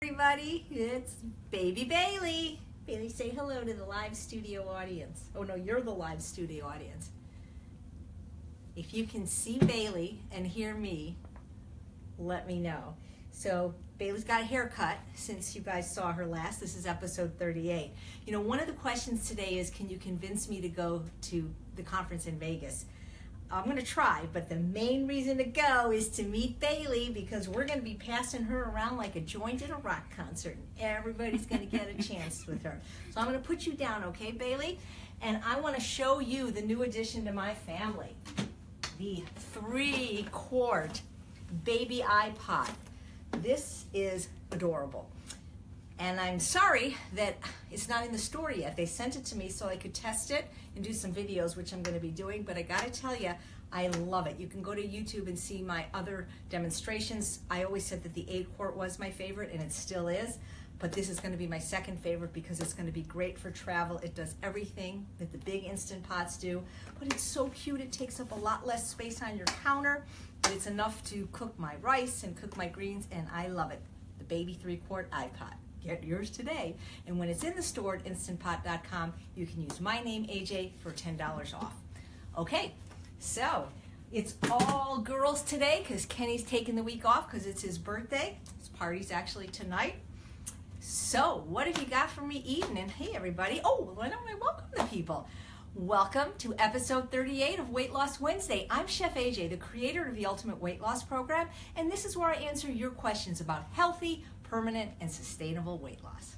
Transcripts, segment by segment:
everybody. It's Baby Bailey. Bailey, say hello to the live studio audience. Oh no, you're the live studio audience. If you can see Bailey and hear me, let me know. So Bailey's got a haircut since you guys saw her last. This is episode 38. You know, one of the questions today is can you convince me to go to the conference in Vegas? I'm going to try, but the main reason to go is to meet Bailey because we're going to be passing her around like a joint at a rock concert. And Everybody's going to get a chance with her. So I'm going to put you down, okay, Bailey? And I want to show you the new addition to my family the three quart baby iPod. This is adorable. And I'm sorry that it's not in the store yet. They sent it to me so I could test it and do some videos, which I'm going to be doing. But I got to tell you, I love it. You can go to YouTube and see my other demonstrations. I always said that the 8 quart was my favorite, and it still is. But this is going to be my second favorite because it's going to be great for travel. It does everything that the big Instant Pots do. But it's so cute. It takes up a lot less space on your counter. But it's enough to cook my rice and cook my greens, and I love it. The baby 3 quart iPod. Get yours today. And when it's in the store at instantpot.com, you can use my name, AJ, for $10 off. Okay, so it's all girls today because Kenny's taking the week off because it's his birthday. His party's actually tonight. So, what have you got for me eating? And hey, everybody. Oh, why don't I welcome the people? Welcome to episode 38 of Weight Loss Wednesday. I'm Chef AJ, the creator of the Ultimate Weight Loss Program, and this is where I answer your questions about healthy, permanent, and sustainable weight loss.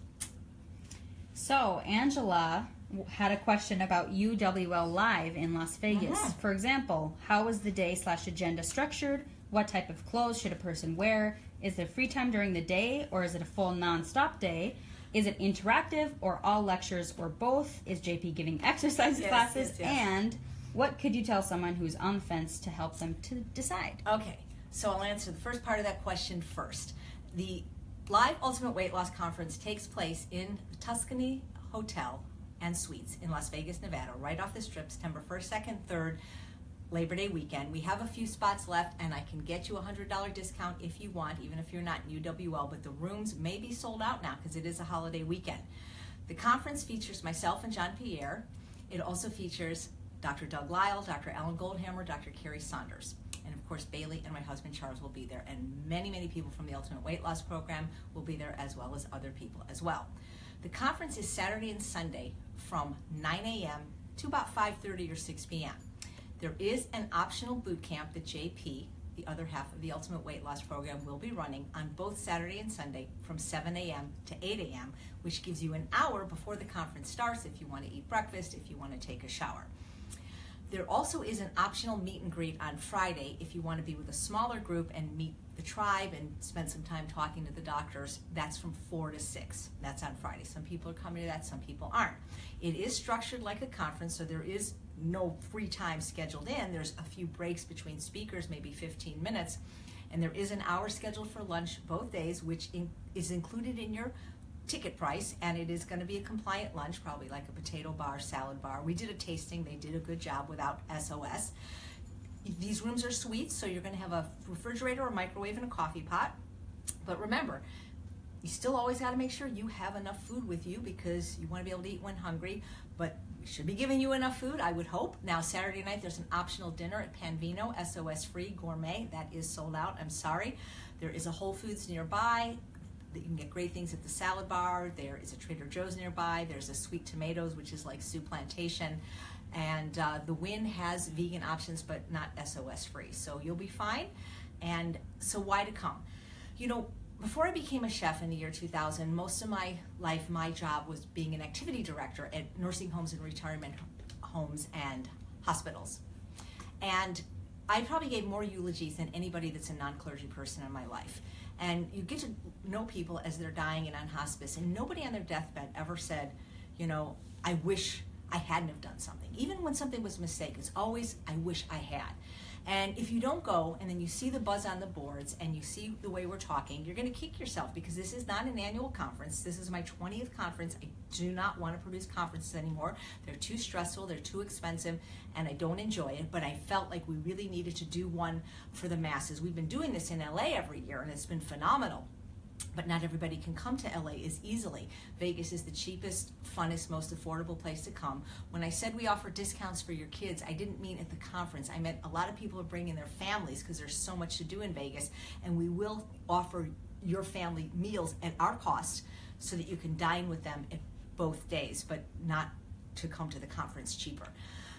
So, Angela had a question about UWL Live in Las Vegas. Mhm. For example, how is the day slash agenda structured? What type of clothes should a person wear? Is there free time during the day or is it a full non-stop day? Is it interactive or all lectures or both? Is JP giving exercise Yes, classes? yes, yes. And what could you tell someone who's on the fence to help them to decide? Okay, so I'll answer the first part of that question first. The Live Ultimate Weight Loss Conference takes place in the Tuscany Hotel and Suites in Las Vegas, Nevada, right off the strip, September 1st, 2nd, 3rd, Labor Day weekend. We have a few spots left, and I can get you a $100 discount if you want, even if you're not in UWL, but the rooms may be sold out now because it is a holiday weekend. The conference features myself and John Pierre. It also features Dr. Doug Lyle, Dr. Alan Goldhammer, Dr. Carrie Saunders. And of course, Bailey and my husband Charles will be there, and many, many people from the Ultimate Weight Loss Program will be there, as well as other people as well. The conference is Saturday and Sunday from 9 a.m. to about 5:30 or 6 p.m. There is an optional boot camp that JP, the other half of the Ultimate Weight Loss Program, will be running on both Saturday and Sunday from 7 a.m. to 8 a.m., which gives you an hour before the conference starts if you want to eat breakfast, if you want to take a shower. There also is an optional meet and greet on Friday if you want to be with a smaller group and meet the tribe and spend some time talking to the doctors. That's from 4 to 6. That's on Friday. Some people are coming to that, some people aren't. It is structured like a conference, so there is no free time scheduled in. There's a few breaks between speakers, maybe 15 minutes. And there is an hour scheduled for lunch both days, which in, is included in your ticket price and it is going to be a compliant lunch probably like a potato bar salad bar. We did a tasting. They did a good job without sos these rooms are suites so you're going to have a refrigerator a microwave and a coffee pot. But remember you still always got to make sure you have enough food with you because you want to be able to eat when hungry. But we should be giving you enough food i would hope. Now saturday night there's an optional dinner at Panevino sos free gourmet. That is sold out. I'm sorry. There is a whole foods nearby you can get great things at the salad bar. There is a Trader Joe's nearby. There's a Sweet Tomatoes, which is like Souplantation. And uh, the Wynn has vegan options, but not SOS free. So you'll be fine. And so, why to come? You know, before I became a chef in the year 2000, most of my life, my job was being an activity director at nursing homes and retirement homes and hospitals. And I probably gave more eulogies than anybody that's a non clergy person in my life. And you get to know people as they're dying and on hospice, and nobody on their deathbed ever said, you know, I wish I hadn't have done something. Even when something was a mistake, it's always, I wish I had. And if you don't go and then you see the buzz on the boards and you see the way we're talking, you're going to kick yourself because this is not an annual conference. This is my 20th conference. I do not want to produce conferences anymore. They're too stressful, they're too expensive, and I don't enjoy it. But I felt like we really needed to do one for the masses. We've been doing this in LA every year and it's been phenomenal. But not everybody can come to LA as easily. Vegas is the cheapest, funnest, most affordable place to come. When I said we offer discounts for your kids, I didn't mean at the conference. I meant a lot of people are bringing their families because there's so much to do in Vegas, and we will offer your family meals at our cost so that you can dine with them at both days, but not to come to the conference cheaper.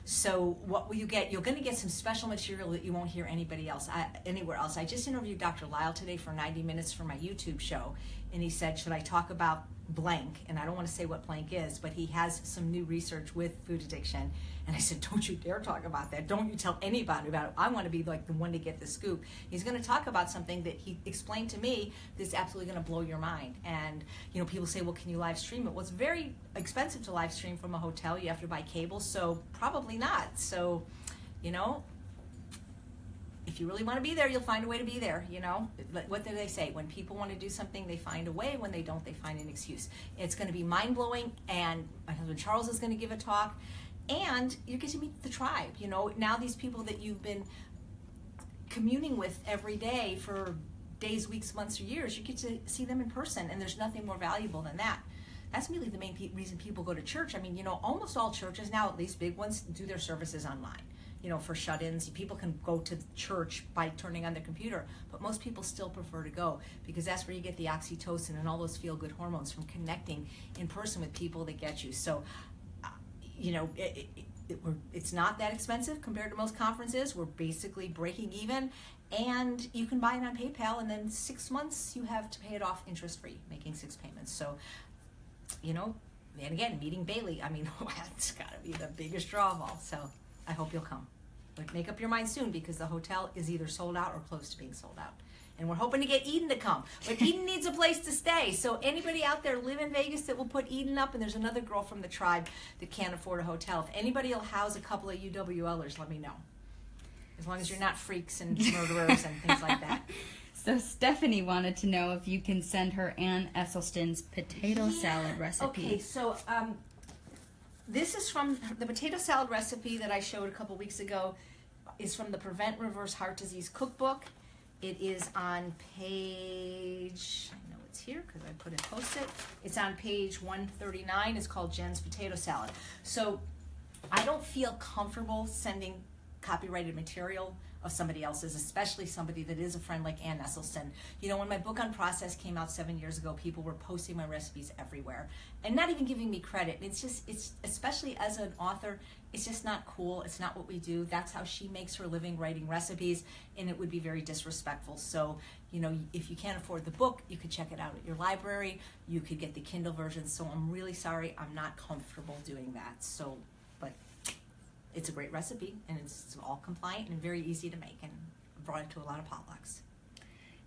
So what will you get? You're going to get some special material that you won't hear anybody else I, anywhere else. I just interviewed Dr. Lyle today for 90 minutes for my YouTube show, and he said, "Should I talk about blank?" And I don't want to say what blank is, but he has some new research with food addiction. And I said, "Don't you dare talk about that! Don't you tell anybody about it! I want to be like the one to get the scoop." He's going to talk about something that he explained to me that's absolutely going to blow your mind. And you know, people say, "Well, can you live stream it?" Well, it's very expensive to live stream from a hotel. You have to buy cable, so probably not. So, you know, if you really want to be there, you'll find a way to be there. You know, what do they say? When people want to do something, they find a way. When they don't, they find an excuse. It's going to be mind blowing, and my husband Charles is going to give a talk, and you get to meet the tribe. You know, now these people that you've been communing with every day for days, weeks, months, or years, you get to see them in person, and there's nothing more valuable than that. That's really the main reason people go to church. I mean, you know, almost all churches now, at least big ones, do their services online you know, for shut-ins. People can go to church by turning on their computer, but most people still prefer to go because that's where you get the oxytocin and all those feel-good hormones from connecting in person with people that get you. So, uh, you know, it, it, it, it's not that expensive compared to most conferences. We're basically breaking even, and you can buy it on PayPal, and then six months you have to pay it off interest-free, making six payments. So, you know, and again, meeting Bailey. I mean, that's got to be the biggest draw of all. So. I hope you'll come. But make up your mind soon because the hotel is either sold out or close to being sold out. And we're hoping to get Eden to come. But Eden needs a place to stay. So anybody out there live in Vegas that will put Eden up, and there's another girl from the tribe that can't afford a hotel. If anybody will house a couple of UWLers, let me know. As long as you're not freaks and murderers and things like that. So Stephanie wanted to know if you can send her Ann Esselstyn's potato yeah. salad recipe. Okay, so um, this is from the potato salad recipe that I showed a couple weeks ago. Is from the Prevent Reverse Heart Disease Cookbook. It is on page. I know it's here because I put it post-it. It's on page 139. It's called Jen's Potato Salad. So I don't feel comfortable sending copyrighted material of somebody else's, especially somebody that is a friend like Ann Esselstyn. You know, when my book Unprocessed came out seven years ago, people were posting my recipes everywhere and not even giving me credit. It's just, it's especially as an author, it's just not cool. It's not what we do. That's how she makes her living writing recipes, and it would be very disrespectful. So, you know, if you can't afford the book, you could check it out at your library. You could get the Kindle version. So I'm really sorry, I'm not comfortable doing that. So it's a great recipe and it's all compliant and very easy to make and brought it to a lot of potlucks.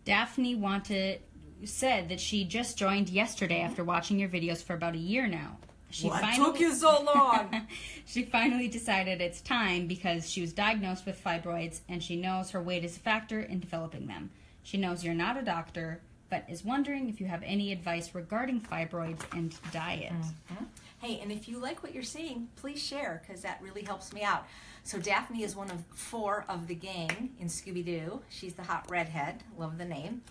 Daphne wanted said that she just joined yesterday after watching your videos for about a year now. She what finally, took you so long? she finally decided it's time because she was diagnosed with fibroids and she knows her weight is a factor in developing them. She knows you're not a doctor, but is wondering if you have any advice regarding fibroids and diet. Mm-hmm. Hey, and if you like what you're seeing, please share because that really helps me out. So Daphne is one of four of the gang in Scooby Doo. She's the hot redhead. Love the name.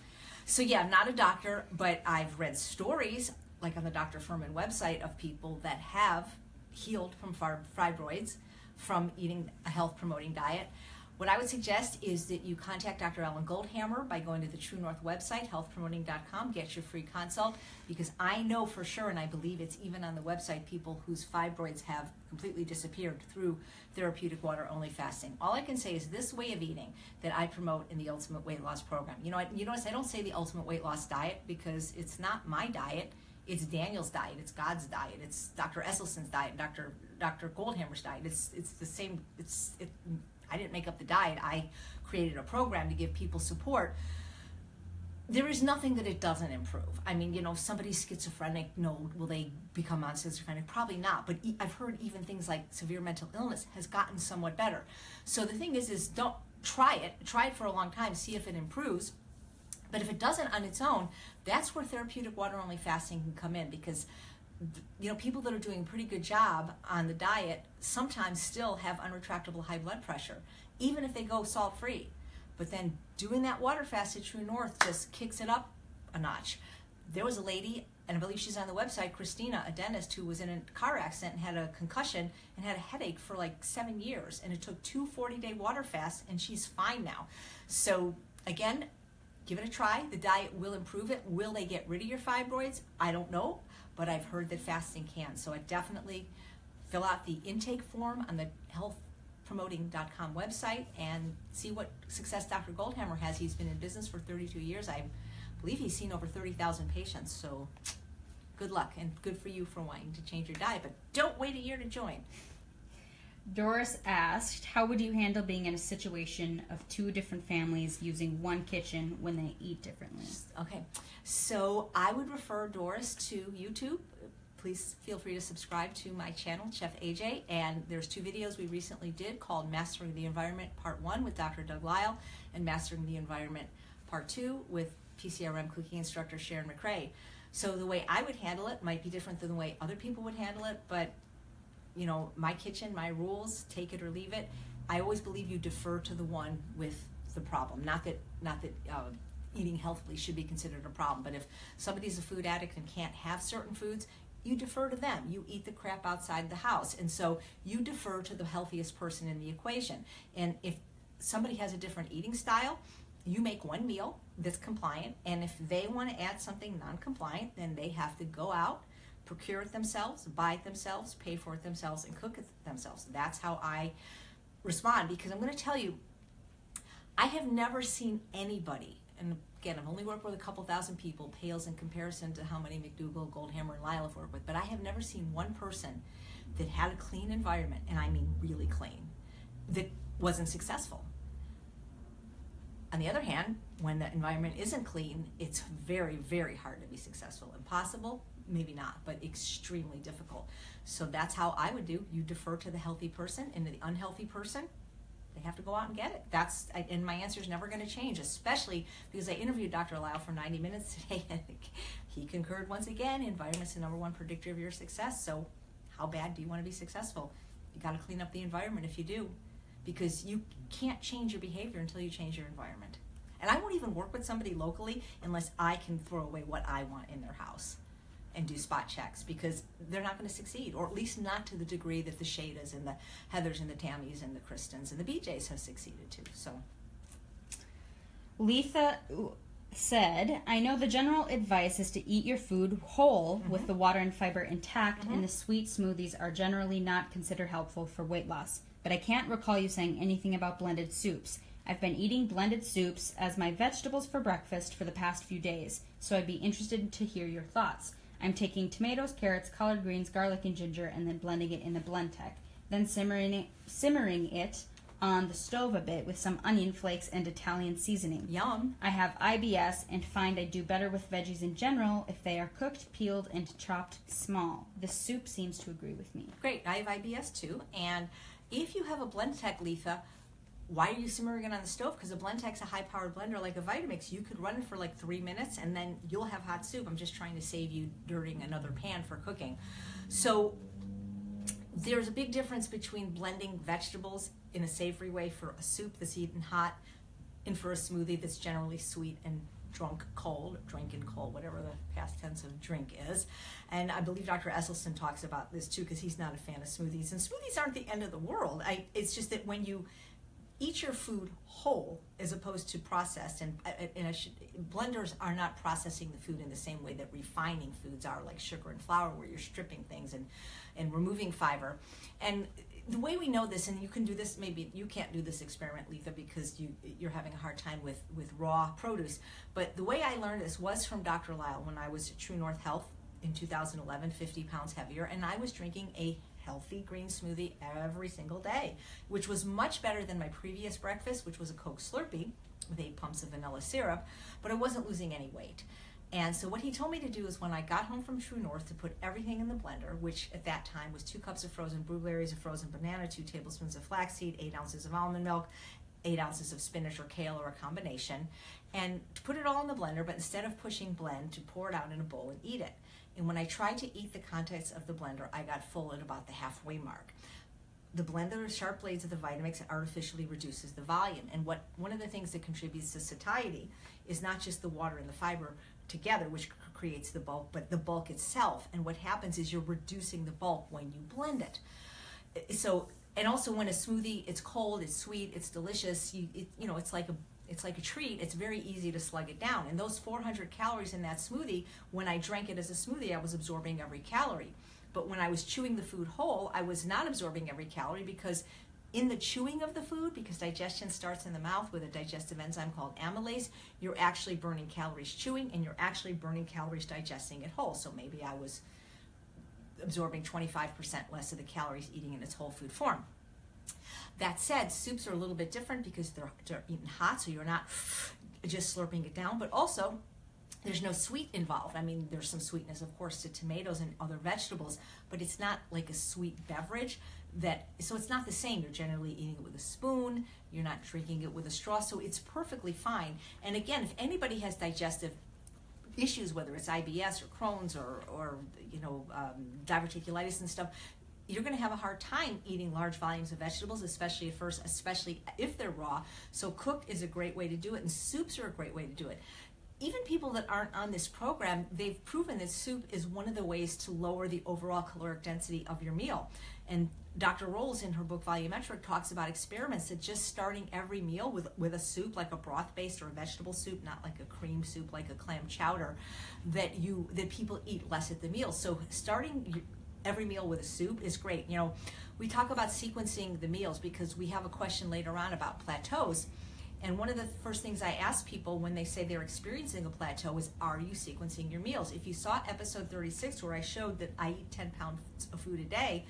So yeah, I'm not a doctor, but I've read stories like on the Dr. Fuhrman website of people that have healed from fibroids from eating a health promoting diet. What I would suggest is that you contact Dr. Alan Goldhammer by going to the True North website, healthpromoting.com, get your free consult, because I know for sure, and I believe it's even on the website, people whose fibroids have completely disappeared through therapeutic water only fasting. All I can say is this way of eating that I promote in the Ultimate Weight Loss Program. You know, I, you notice I don't say the Ultimate Weight Loss Diet because it's not my diet. It's Daniel's diet. It's God's diet. It's Dr. Esselstyn's diet. Dr. Dr. Goldhammer's diet. It's it's the same. It's it, I didn't make up the diet. I created a program to give people support. There is nothing that it doesn't improve. I mean, you know, if somebody's schizophrenic, no, will they become non schizophrenic? Probably not. But I've heard even things like severe mental illness has gotten somewhat better. So the thing is, is don't try it. Try it for a long time. See if it improves. But if it doesn't on its own, that's where therapeutic water only fasting can come in because you know, people that are doing a pretty good job on the diet sometimes still have unretractable high blood pressure, even if they go salt free. But then doing that water fast at True North just kicks it up a notch. There was a lady, and I believe she's on the website, Christina, a dentist who was in a car accident and had a concussion and had a headache for like seven years. And it took two 40 day water fasts, and she's fine now. So, again, give it a try. The diet will improve it. Will they get rid of your fibroids? I don't know, but I've heard that fasting can. So, I definitely fill out the intake form on the healthpromoting.com website and see what success Dr. Goldhammer has. He's been in business for 32 years. I believe he's seen over 30,000 patients. So good luck and good for you for wanting to change your diet, but don't wait a year to join. Doris asked, How would you handle being in a situation of two different families using one kitchen when they eat differently? Okay, so I would refer Doris to YouTube. Please feel free to subscribe to my channel, Chef AJ. And there's two videos we recently did called Mastering the Environment Part 1 with Dr. Doug Lyle and Mastering the Environment Part 2 with PCRM cooking instructor Sharon McRae. So the way I would handle it might be different than the way other people would handle it, but you know, my kitchen, my rules, take it or leave it. I always believe you defer to the one with the problem. Not that not that uh, eating healthily should be considered a problem, but if somebody's a food addict and can't have certain foods, you defer to them. You eat the crap outside the house, and so you defer to the healthiest person in the equation. And if somebody has a different eating style, you make one meal that's compliant, and if they want to add something non-compliant, then they have to go out procure it themselves, buy it themselves, pay for it themselves, and cook it themselves. That's how I respond because I'm going to tell you, I have never seen anybody, and again, I've only worked with a couple thousand people, pales in comparison to how many McDougall, Goldhammer, and Lyle have worked with, but I have never seen one person that had a clean environment, and I mean really clean, that wasn't successful. On the other hand, when the environment isn't clean, it's very, very hard to be successful. Impossible, maybe not, but extremely difficult. So that's how I would do. You defer to the healthy person, and to the unhealthy person, they have to go out and get it. That's and my answer is never going to change, especially because I interviewed Dr. Lyle for 90 minutes today, and he concurred once again. Environment's the number one predictor of your success. So, how bad do you want to be successful? You got to clean up the environment if you do, because you can't change your behavior until you change your environment. And I won't even work with somebody locally unless I can throw away what I want in their house and do spot checks because they're not going to succeed, or at least not to the degree that the Shadas and the Heathers and the Tammys and the Kristens and the BJs have succeeded to. So, Letha said, I know the general advice is to eat your food whole mm-hmm. with the water and fiber intact, mm-hmm. and the sweet smoothies are generally not considered helpful for weight loss. But I can't recall you saying anything about blended soups. I've been eating blended soups as my vegetables for breakfast for the past few days, so I'd be interested to hear your thoughts. I'm taking tomatoes, carrots, collard greens, garlic, and ginger, and then blending it in the Blendtec. Then simmering it, simmering it on the stove a bit with some onion flakes and Italian seasoning. Yum. I have IBS and find I do better with veggies in general if they are cooked, peeled, and chopped small. The soup seems to agree with me. Great. I have IBS too. And if you have a Blendtec, Letha, why are you simmering it on the stove? Because a Blendtec's a high-powered blender like a Vitamix. You could run it for like three minutes and then you'll have hot soup. I'm just trying to save you dirtying another pan for cooking. So there's a big difference between blending vegetables in a savory way for a soup that's eaten hot and for a smoothie that's generally sweet and drunk cold, drink drinking cold, whatever the past tense of drink is. And I believe Dr. Esselstyn talks about this too because he's not a fan of smoothies. And smoothies aren't the end of the world. I, it's just that when you eat your food whole as opposed to processed and, uh, uh, and should, blenders are not processing the food in the same way that refining foods are like sugar and flour where you're stripping things and, and removing fiber. And the way we know this and you can do this maybe you can't do this experiment letha because you you're having a hard time with with raw produce but the way i learned this was from dr Lyle when i was at true north health in 2011 50 pounds heavier and i was drinking a healthy green smoothie every single day, which was much better than my previous breakfast, which was a Coke Slurpee with eight pumps of vanilla syrup, but I wasn't losing any weight. And so what he told me to do is when I got home from True North to put everything in the blender, which at that time was two cups of frozen blueberries, a frozen banana, two tablespoons of flaxseed, eight ounces of almond milk, eight ounces of spinach or kale or a combination, and put it all in the blender, but instead of pushing blend, to pour it out in a bowl and eat it. And when I tried to eat the contents of the blender, I got full at about the halfway mark. The blender, sharp blades of the Vitamix artificially reduces the volume. And what one of the things that contributes to satiety is not just the water and the fiber, together, which creates the bulk, but the bulk itself. And what happens is you're reducing the bulk when you blend it. So, and also when a smoothie, it's cold, it's sweet, it's delicious. You, it, you know, it's like a it's like a treat. It's very easy to slug it down. And those 400 calories in that smoothie, when I drank it as a smoothie, I was absorbing every calorie. But when I was chewing the food whole, I was not absorbing every calorie because in the chewing of the food, because digestion starts in the mouth with a digestive enzyme called amylase, you're actually burning calories chewing and you're actually burning calories digesting it whole. So maybe I was absorbing 25% less of the calories eating in its whole food form. That said, soups are a little bit different because they're, they're eaten hot, so you're not just slurping it down, but also there's no sweet involved. I mean, there's some sweetness, of course, to tomatoes and other vegetables, but it's not like a sweet beverage that, so it's not the same. You're generally eating it with a spoon, you're not drinking it with a straw, so it's perfectly fine. And again, if anybody has digestive issues, whether it's IBS or Crohn's or, or you know, um, diverticulitis and stuff, you're going to have a hard time eating large volumes of vegetables, especially at first, especially if they're raw. So cooked is a great way to do it, and soups are a great way to do it. Even people that aren't on this program, they've proven that soup is one of the ways to lower the overall caloric density of your meal. And Dr. Rolls in her book Volumetric talks about experiments that just starting every meal with, with a soup like a broth based or a vegetable soup, not like a cream soup like a clam chowder, that you that people eat less at the meal. So starting every meal with a soup is great. You know, we talk about sequencing the meals because we have a question later on about plateaus. And one of the first things I ask people when they say they're experiencing a plateau is, Are you sequencing your meals? If you saw episode 36, where I showed that I eat 10 pounds of food a day,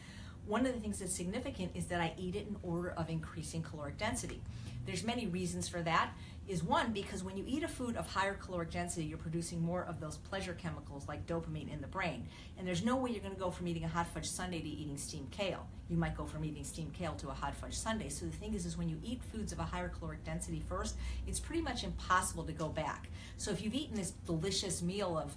one of the things that's significant is that I eat it in order of increasing caloric density. There's many reasons for that is one because when you eat a food of higher caloric density, you're producing more of those pleasure chemicals like dopamine in the brain. And there's no way you're going to go from eating a hot fudge sundae to eating steamed kale. You might go from eating steamed kale to a hot fudge sundae. So the thing is, is when you eat foods of a higher caloric density first, it's pretty much impossible to go back. So if you've eaten this delicious meal of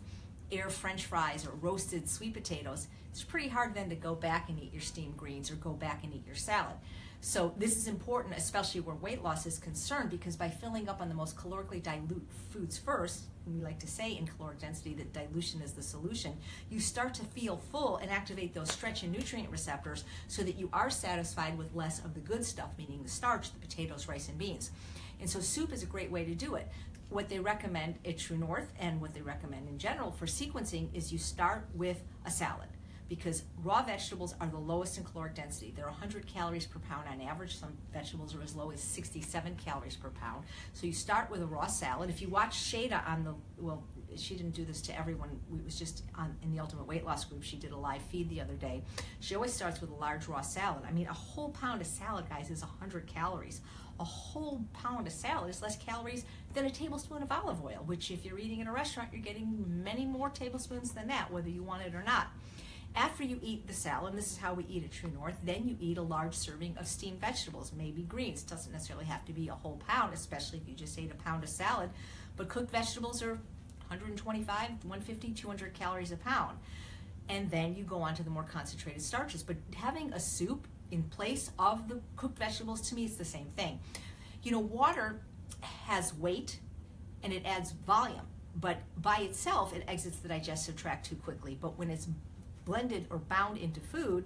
air french fries or roasted sweet potatoes, it's pretty hard then to go back and eat your steamed greens or go back and eat your salad. So this is important, especially where weight loss is concerned, because by filling up on the most calorically dilute foods first, we like to say in caloric density that dilution is the solution, you start to feel full and activate those stretch and nutrient receptors so that you are satisfied with less of the good stuff, meaning the starch, the potatoes, rice, and beans. And so soup is a great way to do it. What they recommend at True North and what they recommend in general for sequencing is you start with a salad because raw vegetables are the lowest in caloric density. They're 100 calories per pound on average. Some vegetables are as low as 67 calories per pound. So you start with a raw salad. If you watch Shada on the, well, she didn't do this to everyone. It was just on in the Ultimate Weight Loss group. She did a live feed the other day. She always starts with a large raw salad. I mean, a whole pound of salad, guys, is 100 calories. A whole pound of salad is less calories than a tablespoon of olive oil, which, if you're eating in a restaurant, you're getting many more tablespoons than that, whether you want it or not. After you eat the salad, and this is how we eat at True North, then you eat a large serving of steamed vegetables, maybe greens. Doesn't necessarily have to be a whole pound, especially if you just ate a pound of salad. But cooked vegetables are 125, 150, 200 calories a pound. And then you go on to the more concentrated starches. But having a soup in place of the cooked vegetables, to me, it's the same thing. You know, water has weight and it adds volume but by itself it exits the digestive tract too quickly but when it's blended or bound into food,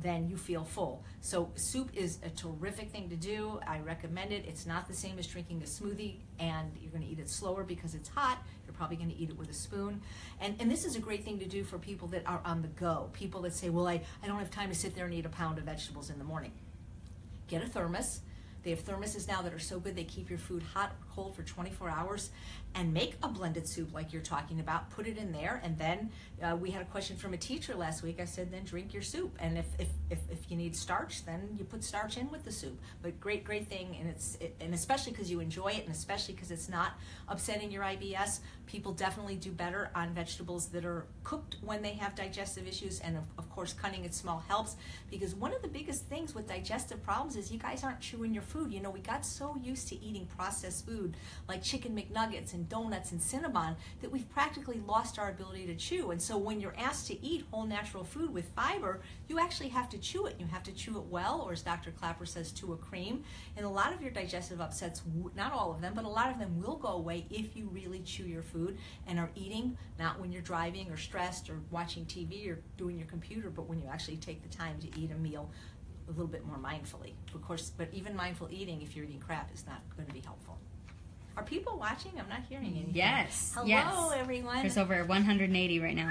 then you feel full. So soup is a terrific thing to do. I recommend it. It's not the same as drinking a smoothie and you're going to eat it slower because it's hot. You're probably going to eat it with a spoon. And and this is a great thing to do for people that are on the go. People that say, "Well, I I don't have time to sit there and eat a pound of vegetables in the morning." Get a thermos they have thermoses now that are so good they keep your food hot cold for 24 hours. And make a blended soup like you're talking about. Put it in there, and then uh, we had a question from a teacher last week. I said, then drink your soup, and if if, if, if you need starch, then you put starch in with the soup. But great great thing, and it's it, and especially because you enjoy it, and especially because it's not upsetting your IBS. People definitely do better on vegetables that are cooked when they have digestive issues, and of, of course, cutting it small helps because one of the biggest things with digestive problems is you guys aren't chewing your food. You know, we got so used to eating processed food food like chicken McNuggets and donuts and Cinnabon that we've practically lost our ability to chew. And so when you're asked to eat whole natural food with fiber, you actually have to chew it. You have to chew it well, or as Dr. Klaper says, to a cream. And a lot of your digestive upsets, not all of them, but a lot of them will go away if you really chew your food and are eating, not when you're driving or stressed or watching TV or doing your computer, but when you actually take the time to eat a meal a little bit more mindfully. Of course, but even mindful eating, if you're eating crap, is not going to be helpful. Are people watching? I'm not hearing anything. Yes. Hello, yes. everyone. There's over 180 right now.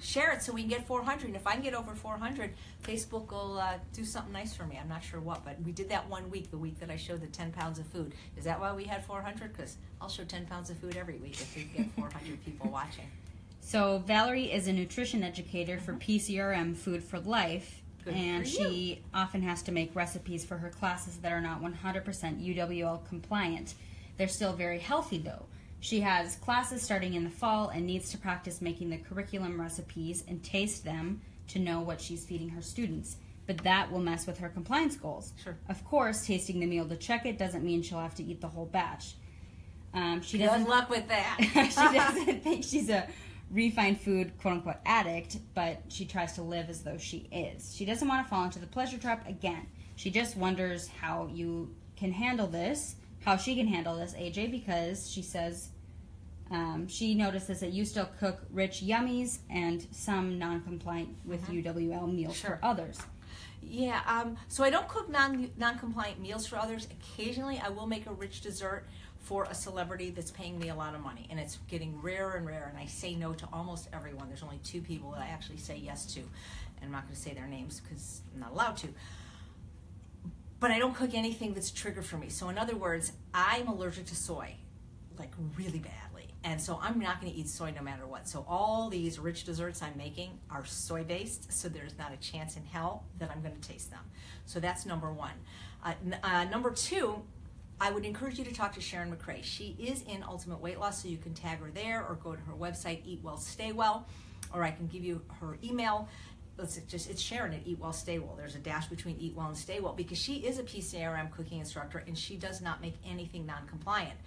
Share it so we can get 400. And if I can get over 400, Facebook will uh, do something nice for me. I'm not sure what, but we did that one week, the week that I showed the 10 pounds of food. Is that why we had 400? Because I'll show 10 pounds of food every week if we get 400 people watching. So Valerie is a nutrition educator for PCRM Food for Life, Good and for she often has to make recipes for her classes that are not 100% UWL compliant. They're still very healthy though. She has classes starting in the fall and needs to practice making the curriculum recipes and taste them to know what she's feeding her students. But that will mess with her compliance goals. Sure. Of course, tasting the meal to check it doesn't mean she'll have to eat the whole batch. Um, she Good doesn't luck with that. she doesn't think she's a refined food quote unquote addict, but she tries to live as though she is. She doesn't want to fall into the pleasure trap again. She just wonders how you can handle this, how she can handle this, AJ, because she says um, she notices that you still cook rich yummies and some non compliant with UWL meals Mm-hmm. Sure. for others. Yeah, um, so I don't cook non non compliant meals for others. Occasionally, I will make a rich dessert for a celebrity that's paying me a lot of money, and it's getting rarer and rarer. And I say no to almost everyone. There's only two people that I actually say yes to, and I'm not going to say their names because I'm not allowed to. But I don't cook anything that's a trigger for me. So in other words, I'm allergic to soy, like really badly. And so I'm not going to eat soy no matter what. So all these rich desserts I'm making are soy based, so there's not a chance in hell that I'm going to taste them. So that's number one. Uh, uh, number two, I would encourage you to talk to Sharon McRae. She is in Ultimate Weight Loss, so you can tag her there or go to her website, Eat Well, Stay Well, or I can give you her email. Let's just it's Sharon at Eat Well, Stay Well. There's a dash between Eat Well and Stay Well because she is a PCRM cooking instructor and she does not make anything non-compliant.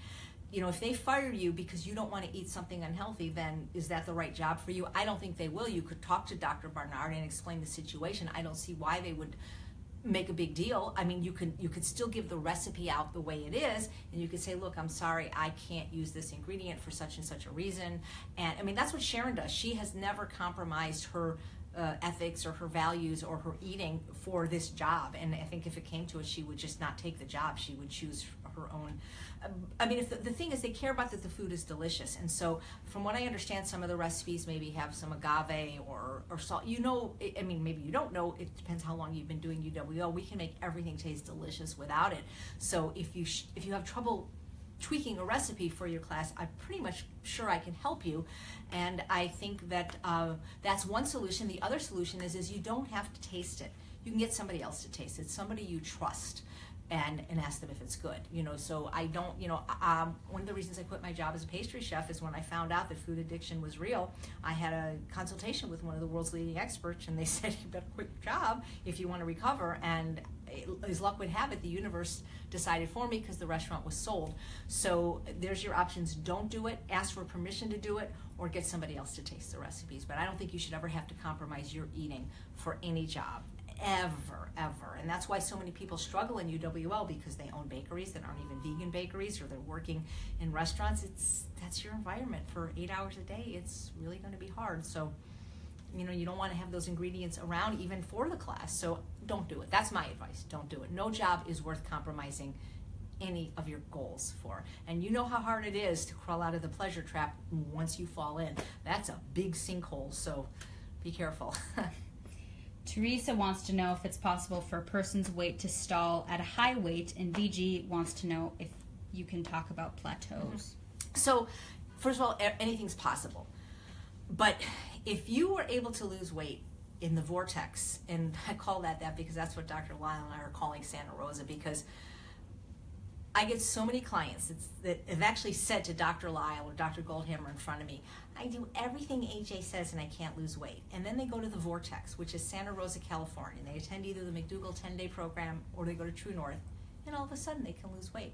You know, if they fire you because you don't want to eat something unhealthy, then is that the right job for you? I don't think they will. You could talk to Dr. Barnard and explain the situation. I don't see why they would make a big deal. I mean, you could you could still give the recipe out the way it is, and you could say, "Look, I'm sorry, I can't use this ingredient for such and such a reason." And I mean, that's what Sharon does. She has never compromised her uh, ethics or her values or her eating for this job. And I think if it came to it, she would just not take the job. She would choose her own. um, I mean, if the, the thing is, they care about that the food is delicious, and so from what I understand, some of the recipes maybe have some agave or or salt. You know, I- mean, maybe you don't know. It depends how long you've been doing UWL. We can make everything taste delicious without it. So if you if you have trouble tweaking a recipe for your class, I'm pretty much sure I can help you. And I think that uh, that's one solution. The other solution is is you don't have to taste it. You can get somebody else to taste it, somebody you trust. And, and ask them if it's good, you know. So I don't, you know. Um, one of the reasons I quit my job as a pastry chef is when I found out that food addiction was real. I had a consultation with one of the world's leading experts, and they said you better quit your job if you want to recover. And as luck would have it, the universe decided for me because the restaurant was sold. So there's your options. Don't do it. Ask for permission to do it, or get somebody else to taste the recipes. But I don't think you should ever have to compromise your eating for any job. Ever, ever. And that's why so many people struggle in UWL because they own bakeries that aren't even vegan bakeries or they're working in restaurants. It's that's your environment for eight hours a day. It's really going to be hard. So you know you don't want to have those ingredients around even for the class so don't do it. That's my advice. Don't do it. No job is worth compromising any of your goals for. And you know how hard it is to crawl out of the pleasure trap once you fall in. That's a big sinkhole so be careful. Teresa wants to know if it's possible for a person's weight to stall at a high weight, and VG wants to know if you can talk about plateaus. Mm-hmm. So, first of all, anything's possible. But if you were able to lose weight in the vortex, and I call that that because that's what Dr. Lyle and I are calling Santa Rosa, because I get so many clients that have actually said to Dr. Lyle or Dr. Goldhammer in front of me, I do everything AJ says and I can't lose weight. And then they go to the Vortex, which is Santa Rosa, California. And they attend either the McDougall 10 day program or they go to True North, and all of a sudden they can lose weight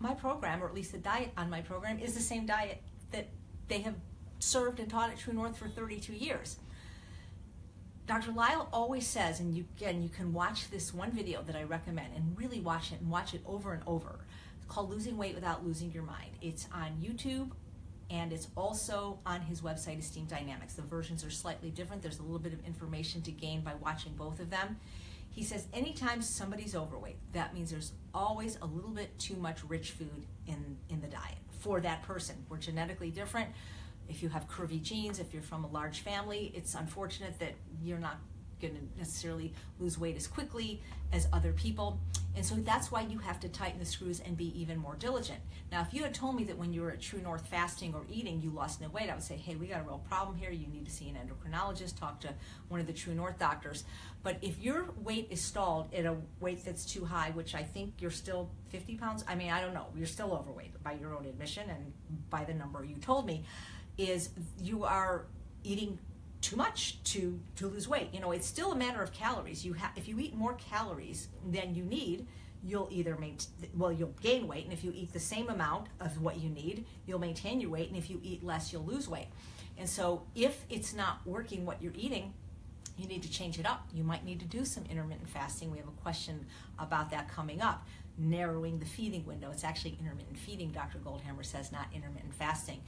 my program, or at least the diet on my program, is the same diet that they have served and taught at True North for 32 years. Dr. Lyle always says, and you again you can watch this one video that I recommend and really watch it and watch it over and over. It's called Losing Weight Without Losing Your Mind. It's on YouTube and it's also on his website Esteem Dynamics. The versions are slightly different. There's a little bit of information to gain by watching both of them. He says anytime somebody's overweight, that means there's always a little bit too much rich food in in the diet for that person. We're genetically different if you have curvy genes, if you're from a large family, it's unfortunate that you're not going to necessarily lose weight as quickly as other people. And so that's why you have to tighten the screws and be even more diligent. Now, if you had told me that when you were at True North fasting or eating, you lost no weight, I would say, hey, we got a real problem here. You need to see an endocrinologist, talk to one of the True North doctors. But if your weight is stalled at a weight that's too high, which I think you're still 50 pounds, I mean, I don't know, you're still overweight by your own admission and by the number you told me is you are eating too much to to lose weight. You know, it's still a matter of calories. You have if you eat more calories than you need, you'll either maintain well you'll gain weight, and if you eat the same amount of what you need, you'll maintain your weight, and if you eat less, you'll lose weight. And so, if it's not working what you're eating, you need to change it up. You might need to do some intermittent fasting. We have a question about that coming up. Narrowing the feeding window. It's actually intermittent feeding, Dr. Goldhammer says, not intermittent fasting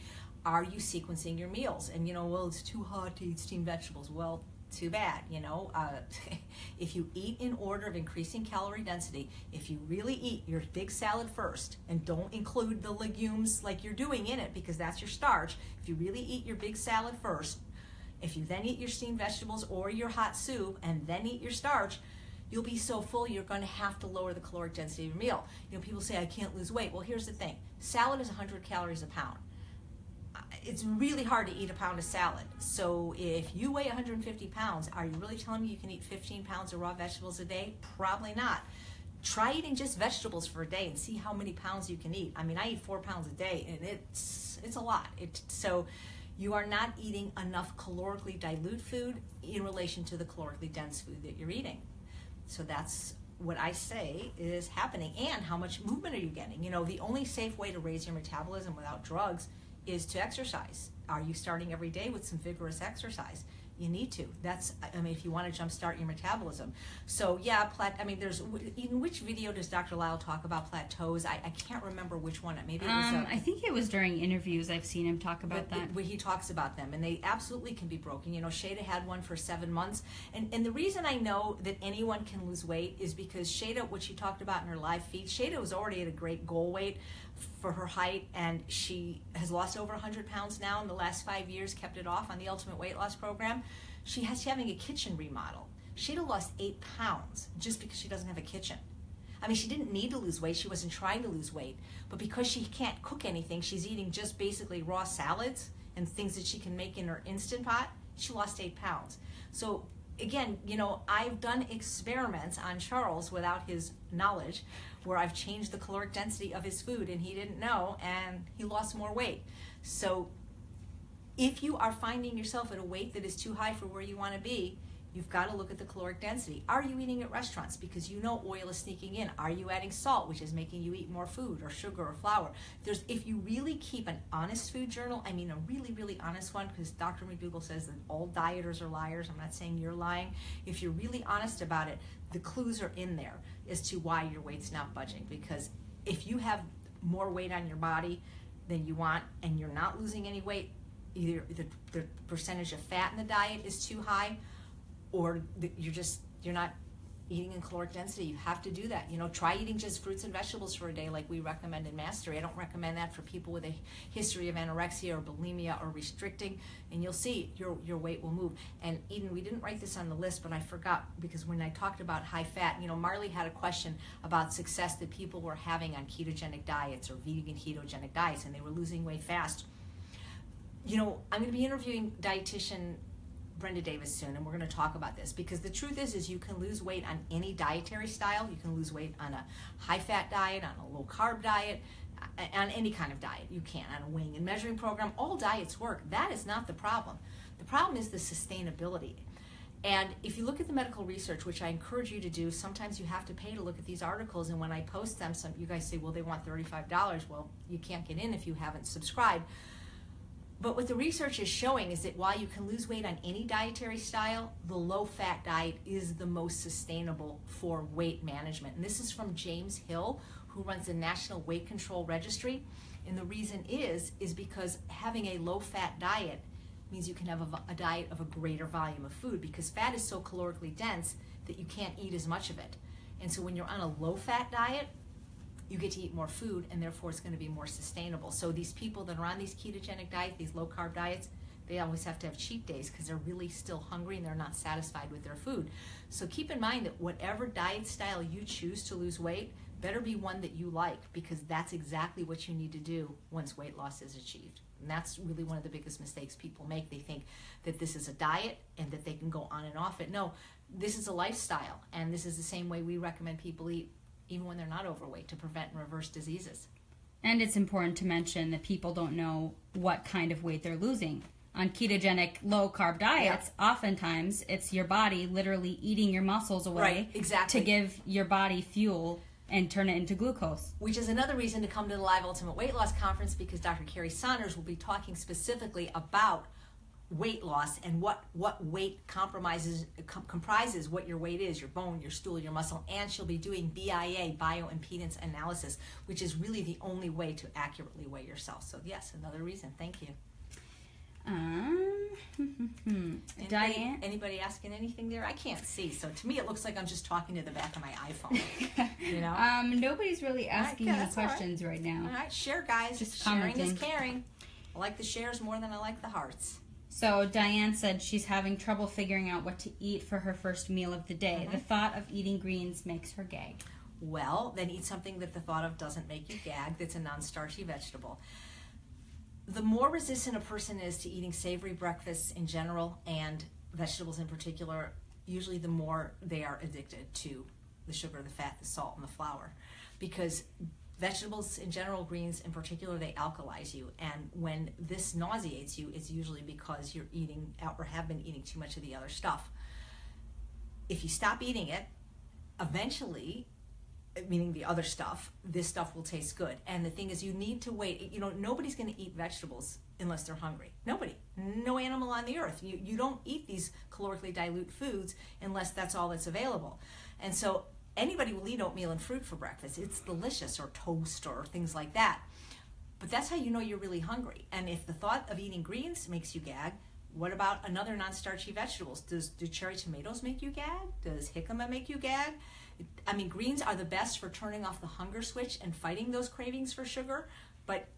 are you sequencing your meals? And you know, well, it's too hot to eat steamed vegetables. Well, too bad, you know. Uh, if you eat in order of increasing calorie density, if you really eat your big salad first and don't include the legumes like you're doing in it because that's your starch, if you really eat your big salad first, if you then eat your steamed vegetables or your hot soup and then eat your starch, you'll be so full you're going to have to lower the caloric density of your meal. You know, people say I can't lose weight. Well, here's the thing. Salad is 100 calories a pound it's really hard to eat a pound of salad. So if you weigh 150 pounds, are you really telling me you can eat 15 pounds of raw vegetables a day? Probably not. Try eating just vegetables for a day and see how many pounds you can eat. I mean, I eat four pounds a day, and it's it's a lot. It so you are not eating enough calorically dilute food in relation to the calorically dense food that you're eating. So that's what I say is happening, and how much movement are you getting? You know, the only safe way to raise your metabolism without drugs is to exercise. Are you starting every day with some vigorous exercise? You need to. That's, I mean, if you want to jumpstart your metabolism. So, yeah, plat. I mean, there's, in which video does Dr. Lyle talk about plateaus? I, I can't remember which one. Maybe it was. Um, a, I think it was during interviews I've seen him talk about that. Where he talks about them, and they absolutely can be broken. You know, Shada had one for seven months. And, and the reason I know that anyone can lose weight is because Shada, what she talked about in her live feed, Shada was already at a great goal weight for her height, and she has lost over 100 pounds now in the last five years, kept it off on the Ultimate Weight Loss Program. She has having a kitchen remodel. She'd have lost eight pounds just because she doesn't have a kitchen. I mean, she didn't need to lose weight. She wasn't trying to lose weight. But because she can't cook anything, she's eating just basically raw salads and things that she can make in her Instant Pot. She lost eight pounds. So again, you know, I've done experiments on Charles without his knowledge where I've changed the caloric density of his food and he didn't know and he lost more weight. So if you are finding yourself at a weight that is too high for where you want to be, You've got to look at the caloric density. Are you eating at restaurants because you know oil is sneaking in? Are you adding salt, which is making you eat more food, or sugar, or flour? There's if you really keep an honest food journal. I mean, a really, really honest one, because Dr. McDougall says that all dieters are liars. I'm not saying you're lying. If you're really honest about it, the clues are in there as to why your weight's not budging. Because if you have more weight on your body than you want, and you're not losing any weight, either the, the percentage of fat in the diet is too high or you're just you're not eating in caloric density. You have to do that. You know try eating just fruits and vegetables for a day like we recommend in mastery. I don't recommend that for people with a history of anorexia or bulimia or restricting and you'll see your your weight will move. And eden we didn't write this on the list but i forgot because when i talked about high fat you know marley had a question about success that people were having on ketogenic diets or vegan ketogenic diets and they were losing weight fast. You know i'm going to be interviewing dietitian Brenda Davis soon, and we're going to talk about this because the truth is, is you can lose weight on any dietary style. You can lose weight on a high-fat diet, on a low-carb diet, on any kind of diet. You can on a weighing and measuring program. All diets work. That is not the problem. The problem is the sustainability. And if you look at the medical research, which I encourage you to do, sometimes you have to pay to look at these articles. And when I post them, some you guys say, "Well, they want thirty-five dollars." Well, you can't get in if you haven't subscribed. But what the research is showing is that while you can lose weight on any dietary style, the low-fat diet is the most sustainable for weight management. And this is from James Hill, who runs the National Weight Control Registry. And the reason is is because having a low-fat diet means you can have a, a, diet of a greater volume of food because fat is so calorically dense that you can't eat as much of it. And so when you're on a low fat diet, you get to eat more food and therefore it's going to be more sustainable. So these people that are on these ketogenic diets, these low carb diets, they always have to have cheat days because they're really still hungry and they're not satisfied with their food. So keep in mind that whatever diet style you choose to lose weight better be one that you like because that's exactly what you need to do once weight loss is achieved. And that's really one of the biggest mistakes people make. They think that this is a diet and that they can go on and off it. No, this is a lifestyle. And this is the same way we recommend people eat even when they're not overweight to prevent and reverse diseases. And it's important to mention that people don't know what kind of weight they're losing. On ketogenic low carb diets, yeah. oftentimes it's your body literally eating your muscles away right, exactly. to give your body fuel and turn it into glucose. Which is another reason to come to the Live Ultimate Weight Loss Conference because Dr. Carrie Saunders will be talking specifically about weight loss and what what weight compromises com- comprises what your weight is your bone your stool your muscle and she'll be doing BIA bioimpedance analysis which is really the only way to accurately weigh yourself so yes another reason thank you um, anybody, Diane, anybody asking anything there? I can't see, so to me it looks like I'm just talking to the back of my iPhone. you know, um, nobody's really asking right, any questions right. right. now. All right, share, guys. Just sharing commenting. is caring. I like the shares more than I like the hearts. So Diane said she's having trouble figuring out what to eat for her first meal of the day. Mm-hmm. The thought of eating greens makes her gag. Well, then eat something that the thought of doesn't make you gag. That's a non-starchy vegetable the more resistant a person is to eating savory breakfasts in general and vegetables in particular, usually the more they are addicted to the sugar, the fat, the salt, and the flour. Because vegetables in general, greens in particular, they alkalize you. And when this nauseates you, it's usually because you're eating out or have been eating too much of the other stuff. If you stop eating it, eventually meaning the other stuff, this stuff will taste good. And the thing is, you need to wait. You know, nobody's going to eat vegetables unless they're hungry. Nobody. No animal on the earth. You, you don't eat these calorically dilute foods unless that's all that's available. And so anybody will eat oatmeal and fruit for breakfast. It's delicious, or toast, or things like that. But that's how you know you're really hungry. And if the thought of eating greens makes you gag, what about another non-starchy vegetables? Does do cherry tomatoes make you gag? Does jicama make you gag? I mean, greens are the best for turning off the hunger switch and fighting those cravings for sugar, but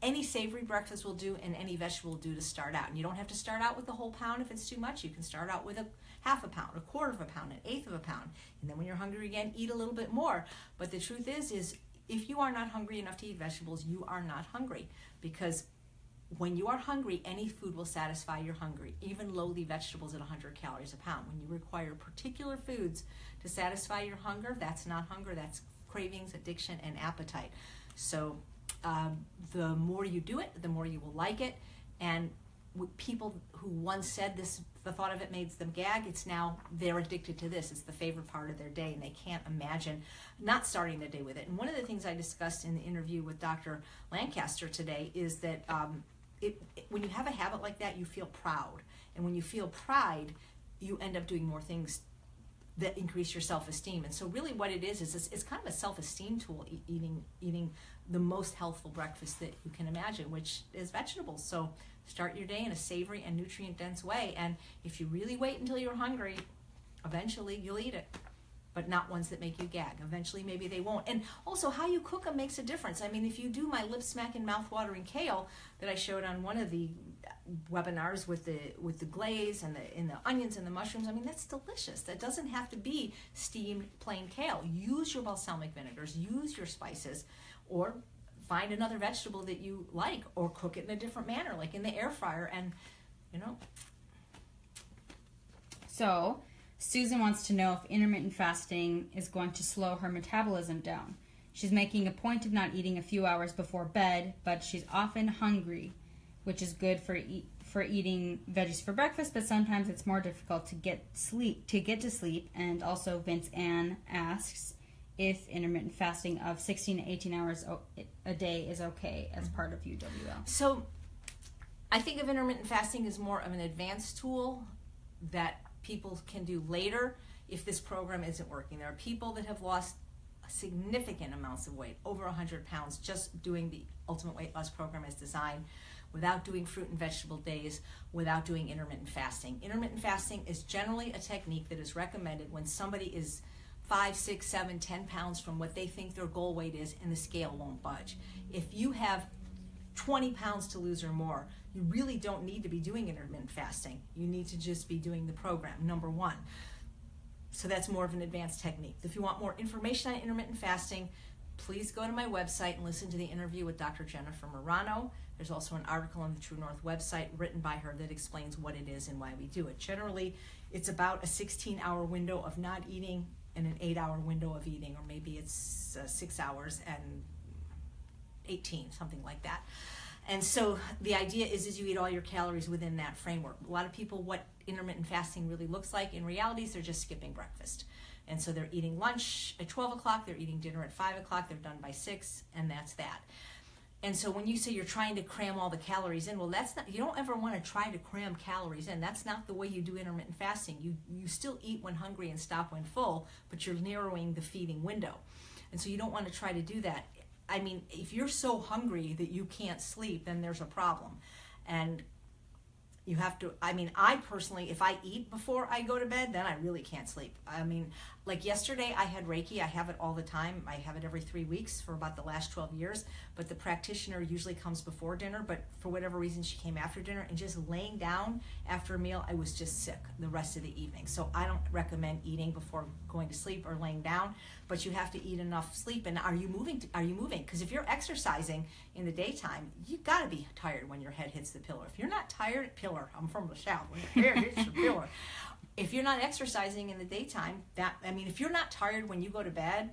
any savory breakfast will do and any vegetable will do to start out. And you don't have to start out with the whole pound if it's too much. You can start out with a half a pound, a quarter of a pound, an eighth of a pound. And then when you're hungry again, eat a little bit more. But the truth is, is if you are not hungry enough to eat vegetables, you are not hungry because when you are hungry, any food will satisfy your hunger, even lowly vegetables at 100 calories a pound. When you require particular foods to satisfy your hunger, that's not hunger, that's cravings, addiction, and appetite. So um, the more you do it, the more you will like it. And people who once said this, the thought of it made them gag, it's now they're addicted to this. It's the favorite part of their day, and they can't imagine not starting their day with it. And one of the things I discussed in the interview with Dr. Lancaster today is that um, it, it, when you have a habit like that, you feel proud. And when you feel pride, you end up doing more things that increase your self-esteem. And so really what it is, is it's, it's kind of a self-esteem tool, eating, eating the most healthful breakfast that you can imagine, which is vegetables. So start your day in a savory and nutrient-dense way. And if you really wait until you're hungry, eventually you'll eat it but not ones that make you gag. Eventually, maybe they won't. And also, how you cook them makes a difference. I mean, if you do my lip smacking, mouth watering kale that I showed on one of the webinars with the with the glaze and the in the onions and the mushrooms, I mean, that's delicious. That doesn't have to be steamed plain kale. Use your balsamic vinegars. Use your spices, or find another vegetable that you like, or cook it in a different manner, like in the air fryer, and you know. So Susan wants to know if intermittent fasting is going to slow her metabolism down. She's making a point of not eating a few hours before bed, but she's often hungry, which is good for for eating veggies for breakfast, but sometimes it's more difficult to get sleep to get to sleep. And also, Vince Ann asks if intermittent fasting of 16 to 18 hours a day is okay as mm-hmm. part of UWL. So I think of intermittent fasting as more of an advanced tool that people can do later if this program isn't working. There are people that have lost significant amounts of weight, over 100 pounds, just doing the Ultimate Weight Loss Program as designed without doing fruit and vegetable days, without doing intermittent fasting. Intermittent fasting is generally a technique that is recommended when somebody is five, six, seven, ten pounds from what they think their goal weight is, and the scale won't budge. If you have 20 pounds to lose or more, you really don't need to be doing intermittent fasting. You need to just be doing the program, number one. So that's more of an advanced technique. If you want more information on intermittent fasting, please go to my website and listen to the interview with Dr. Jennifer Marano. There's also an article on the True North website written by her that explains what it is and why we do it. Generally, it's about a 16 hour window of not eating and an 8 hour window of eating, or maybe it's uh, 6 hours and 18, something like that. And so the idea is, is you eat all your calories within that framework. A lot of people, what intermittent fasting really looks like in reality is they're just skipping breakfast. And so they're eating lunch at 12 o'clock, they're eating dinner at 5 o'clock, they're done by 6, and that's that. And so when you say you're trying to cram all the calories in, well, that's not, you don't ever want to try to cram calories in. That's not the way you do intermittent fasting. You, you still eat when hungry and stop when full, but you're narrowing the feeding window. And so you don't want to try to do that. I mean, if you're so hungry that you can't sleep, then there's a problem. And you have to i mean i personally if i eat before i go to bed then i really can't sleep i mean like yesterday i had reiki i have it all the time i have it every three weeks for about the last 12 years but the practitioner usually comes before dinner but for whatever reason she came after dinner and just laying down after a meal i was just sick the rest of the evening. So i don't recommend eating before going to sleep or laying down but you have to eat enough sleep and are you moving to, are you moving? Because if you're exercising in the daytime you got to be tired when your head hits the pillow. if you're not tired pillar i'm from the south your head hits the pillar if you're not exercising in the daytime that i mean if you're not tired when you go to bed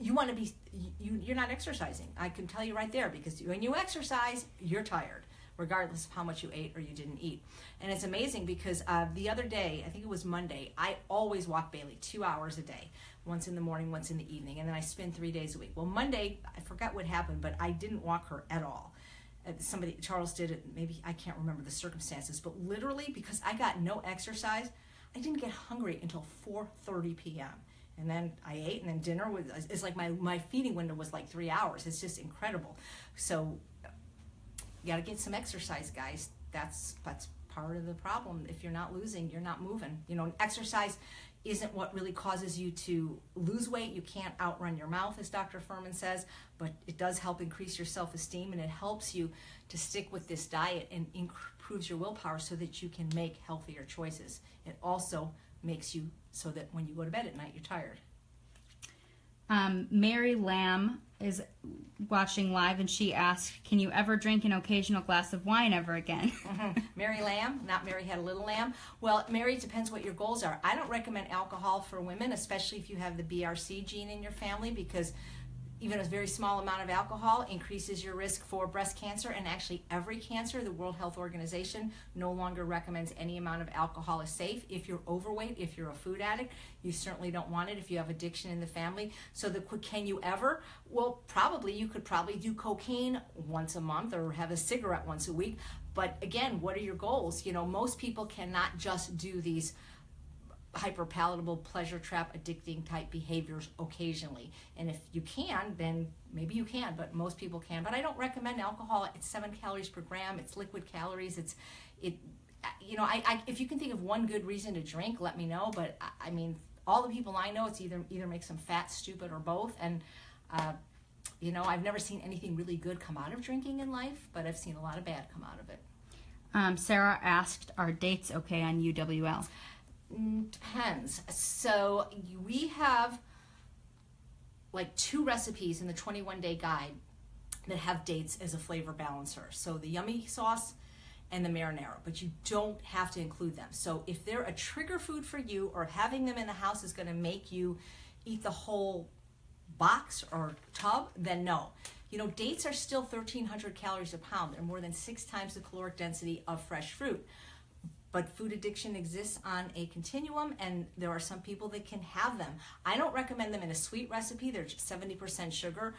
you want to be you you're not exercising. I can tell you right there because when you exercise you're tired regardless of how much you ate or you didn't eat. And it's amazing because uh, the other day i think it was monday i always walk bailey two hours a day once in the morning once in the evening and then i spend three days a week. Well monday i forgot what happened but i didn't walk her at all Uh, somebody charles did it maybe i can't remember the circumstances but literally because i got no exercise i didn't get hungry until 4.30 p.m and then I ate, and then dinner was it's like my my feeding window was like three hours. It's just incredible. So you got to get some exercise, guys. That's that's part of the problem. If you're not losing, you're not moving. You know, exercise isn't what really causes you to lose weight. You can't outrun your mouth, as Dr. Fuhrman says, but it does help increase your self esteem and it helps you to stick with this diet and improves your willpower so that you can make healthier choices. It also makes you so that when you go to bed at night, you're tired. Um, Mary Lamb is watching live and she asks, Can you ever drink an occasional glass of wine ever again? Mm-hmm. Mary Lamb, not Mary had a little lamb. Well, Mary, it depends what your goals are. I don't recommend alcohol for women, especially if you have the BRC gene in your family, because even a very small amount of alcohol increases your risk for breast cancer and actually every cancer the world health organization no longer recommends any amount of alcohol is safe. If you're overweight if you're a food addict you certainly don't want it. If you have addiction in the family so the can you ever? Well probably you could probably do cocaine once a month or have a cigarette once a week. But again what are your goals? You know most people cannot just do these hyperpalatable pleasure trap addicting type behaviors occasionally. And if you can then maybe you can but most people can. But i don't recommend alcohol. It's seven calories per gram. It's liquid calories. It's it you know I, I if you can think of one good reason to drink let me know. But i, I mean all the people i know it's either either makes them fat stupid or both. And uh, you know i've never seen anything really good come out of drinking in life but i've seen a lot of bad come out of it. Um, sarah asked are dates okay on uwl Mm, depends. So we have like two recipes in the 21 day guide that have dates as a flavor balancer. So the yummy sauce and the marinara, but you don't have to include them. So if they're a trigger food for you or having them in the house is going to make you eat the whole box or tub, then no. You know, dates are still 1,300 calories a pound. They're more than six times the caloric density of fresh fruit. But food addiction exists on a continuum, and there are some people that can have them. I don't recommend them in a sweet recipe, they're 70% sugar.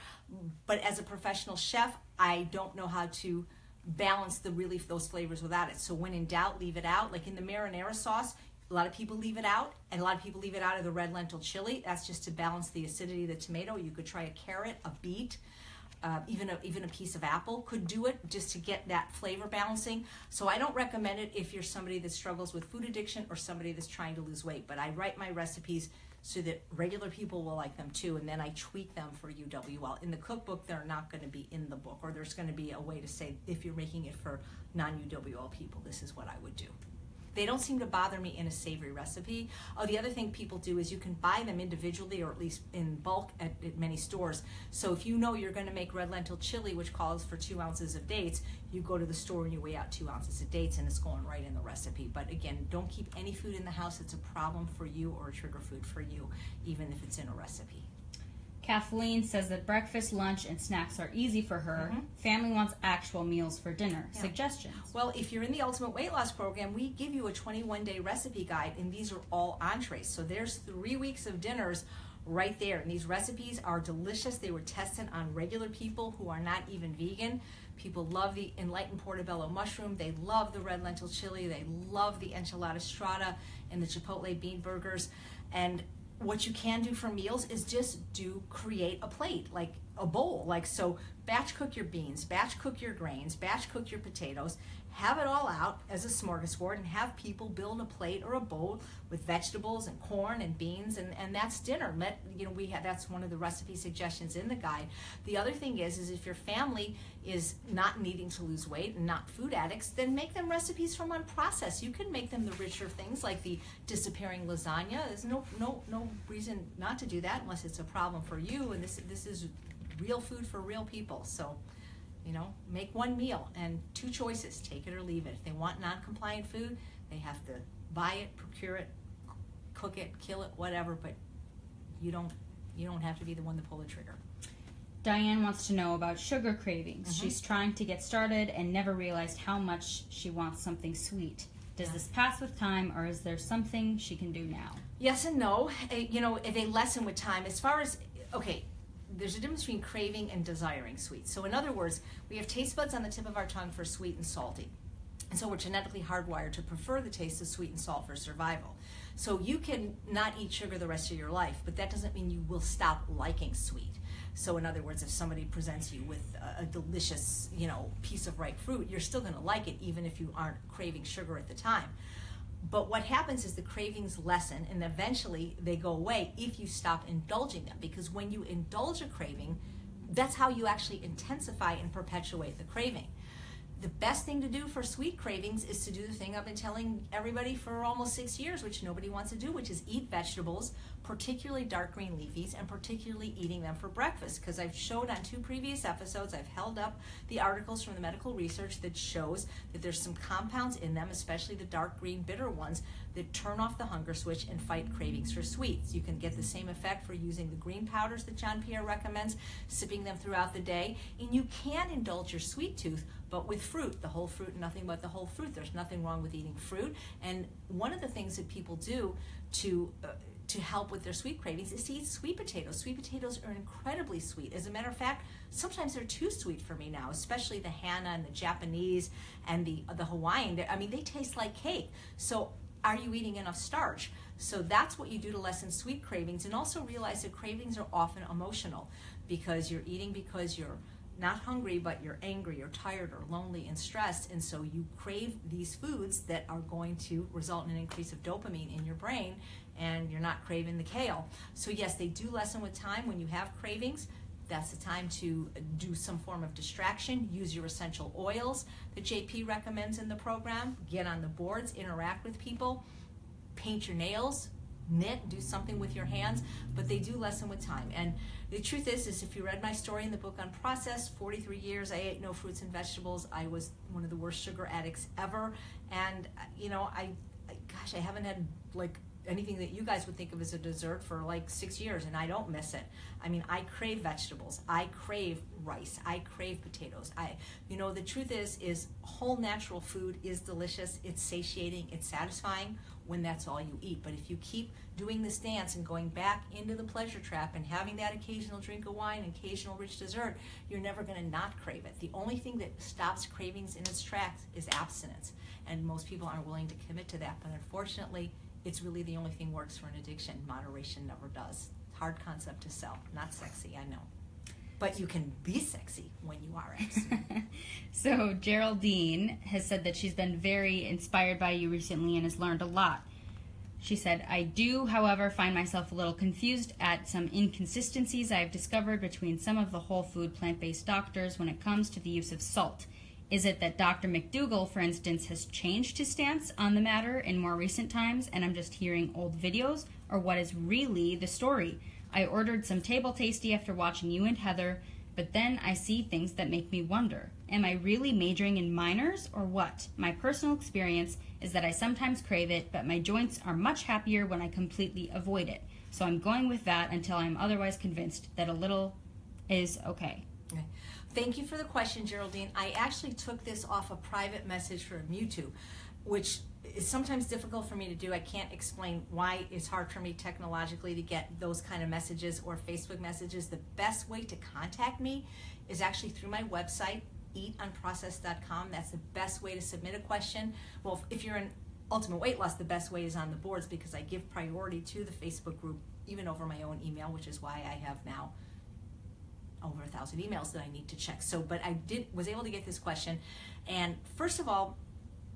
But as a professional chef, I don't know how to balance the really those flavors without it. So when in doubt, leave it out. Like in the marinara sauce, a lot of people leave it out, and a lot of people leave it out of the red lentil chili. That's just to balance the acidity of the tomato. You could try a carrot, a beet, uh, even a, even a piece of apple could do it just to get that flavor balancing. So I don't recommend it if you're somebody that struggles with food addiction or somebody that's trying to lose weight. But I write my recipes so that regular people will like them too, and then I tweak them for UWL. In the cookbook, they're not going to be in the book, or there's going to be a way to say if you're making it for non-UWL people, this is what I would do. They don't seem to bother me in a savory recipe. Oh, the other thing people do is you can buy them individually or at least in bulk at, at many stores. So if you know you're going to make red lentil chili, which calls for two ounces of dates, you go to the store and you weigh out two ounces of dates and it's going right in the recipe. But again, don't keep any food in the house that's a problem for you or a trigger food for you, even if it's in a recipe. Kathleen says that breakfast, lunch, and snacks are easy for her. Mm-hmm. Family wants actual meals for dinner. Yeah. Suggestions. Well, if you're in the Ultimate Weight Loss Program, we give you a 21 day recipe guide, and these are all entrees. So there's three weeks of dinners right there. And these recipes are delicious. They were tested on regular people who are not even vegan. People love the enlightened portobello mushroom. They love the red lentil chili. They love the enchilada strata and the chipotle bean burgers. And what you can do for meals is just do create a plate like a bowl like so batch cook your beans batch cook your grains batch cook your potatoes have it all out as a smorgasbord and have people build a plate or a bowl with vegetables and corn and beans and, and that's dinner. Let, you know we have that's one of the recipe suggestions in the guide. The other thing is is if your family is not needing to lose weight and not food addicts then make them recipes from unprocessed. You can make them the richer things like the disappearing lasagna. There's no no no reason not to do that unless it's a problem for you and this this is real food for real people. So you know, make one meal and two choices, take it or leave it. If they want non-compliant food, they have to buy it, procure it, cook it, kill it, whatever, but you don't you don't have to be the one to pull the trigger. Diane wants to know about sugar cravings. Mhm. She's trying to get started and never realized how much she wants something sweet. Does Yeah. this pass with time or is there something she can do now? Yes and no. You know, they lessen with time. As far as okay, there's a difference between craving and desiring sweet. So in other words, we have taste buds on the tip of our tongue for sweet and salty. And so we're genetically hardwired to prefer the taste of sweet and salt for survival. So you can not eat sugar the rest of your life, but that doesn't mean you will stop liking sweet. So in other words, if somebody presents you with a, delicious, you know, piece of ripe fruit, you're still going to like it even if you aren't craving sugar at the time. But what happens is the cravings lessen and eventually they go away if you stop indulging them. Because when you indulge a craving, that's how you actually intensify and perpetuate the craving. The best thing to do for sweet cravings is to do the thing I've been telling everybody for almost six years, which nobody wants to do, which is eat vegetables, particularly dark green leafies, and particularly eating them for breakfast. Because I've showed on two previous episodes, I've held up the articles from the medical research that shows that there's some compounds in them, especially the dark green bitter ones, that turn off the hunger switch and fight cravings for sweets. You can get the same effect for using the green powders that John Pierre recommends, sipping them throughout the day. And you can indulge your sweet tooth, but with fruit, the whole fruit, nothing but the whole fruit. There's nothing wrong with eating fruit. And one of the things that people do to uh, to help with their sweet cravings is to eat sweet potatoes. Sweet potatoes are incredibly sweet. As a matter of fact, sometimes they're too sweet for me now, especially the Hannah and the Japanese and the the Hawaiian. I mean, they taste like cake. So are you eating enough starch? So that's what you do to lessen sweet cravings and also realize that cravings are often emotional because you're eating because you're not hungry but you're angry you're tired or lonely and stressed and so you crave these foods that are going to result in an increase of dopamine in your brain and you're not craving the kale. So yes they do lessen with time. When you have cravings that's the time to do some form of distraction. Use your essential oils that jp recommends in the program. Get on the boards interact with people. Paint your nails knit do something with your hands but they do lessen with time. And the truth is is if you read my story in the book on process 43 years i ate no fruits and vegetables. I was one of the worst sugar addicts ever. And uh, you know i, I gosh i haven't had like anything that you guys would think of as a dessert for like six years and I don't miss it. I mean, I crave vegetables. I crave rice. I crave potatoes. I, you know, the truth is, is whole natural food is delicious. It's satiating. It's satisfying when that's all you eat. But if you keep doing this dance and going back into the pleasure trap and having that occasional drink of wine, occasional rich dessert, you're never going to not crave it. The only thing that stops cravings in its tracks is abstinence. And most people aren't willing to commit to that. But unfortunately, it's really the only thing works for an addiction. Moderation never does. Hard concept to sell. Not sexy, I know. But you can be sexy when you are abstinent. so Geraldine has said that she's been very inspired by you recently and has learned a lot. She said, I do, however, find myself a little confused at some inconsistencies I've discovered between some of the whole food plant based doctors when it comes to the use of salt. Is it that Dr. McDougall, for instance, has changed his stance on the matter in more recent times and I'm just hearing old videos? Or what is really the story? I ordered some table tasty after watching you and Heather, but then I see things that make me wonder. Am I really majoring in minors or what? My personal experience is that I sometimes crave it, but my joints are much happier when I completely avoid it. So I'm going with that until I'm otherwise convinced that a little is okay. okay. Thank you for the question, Geraldine. I actually took this off a private message from YouTube, which is sometimes difficult for me to do. I can't explain why it's hard for me technologically to get those kind of messages or Facebook messages. The best way to contact me is actually through my website, eatunprocessed.com. That's the best way to submit a question. Well, if you're in ultimate weight loss, the best way is on the boards because I give priority to the Facebook group, even over my own email, which is why I have now over a thousand emails that I need to check. So, but I did was able to get this question, and first of all,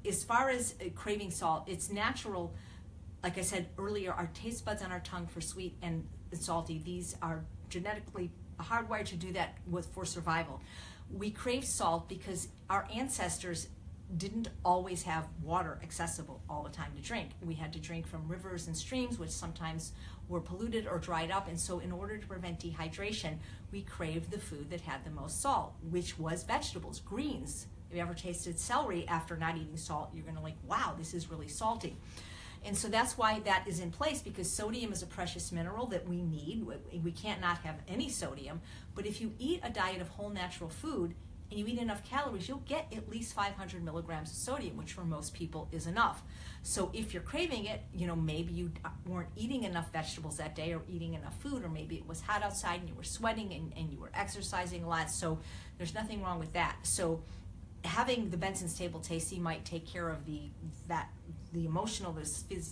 as far as uh, craving salt, it's natural. Like I said earlier, our taste buds on our tongue for sweet and salty. These are genetically hardwired to do that with for survival. We crave salt because our ancestors didn't always have water accessible all the time to drink. We had to drink from rivers and streams, which sometimes were polluted or dried up. And so, in order to prevent dehydration, we craved the food that had the most salt, which was vegetables, greens. If you ever tasted celery after not eating salt, you're going to like, wow, this is really salty. And so that's why that is in place because sodium is a precious mineral that we need. We can't not have any sodium. But if you eat a diet of whole natural food, and you eat enough calories, you'll get at least 500 milligrams of sodium, which for most people is enough. So if you're craving it, you know, maybe you weren't eating enough vegetables that day or eating enough food, or maybe it was hot outside and you were sweating and, and you were exercising a lot. So there's nothing wrong with that. So having the Benson's Table Tasty might take care of the that the emotional, the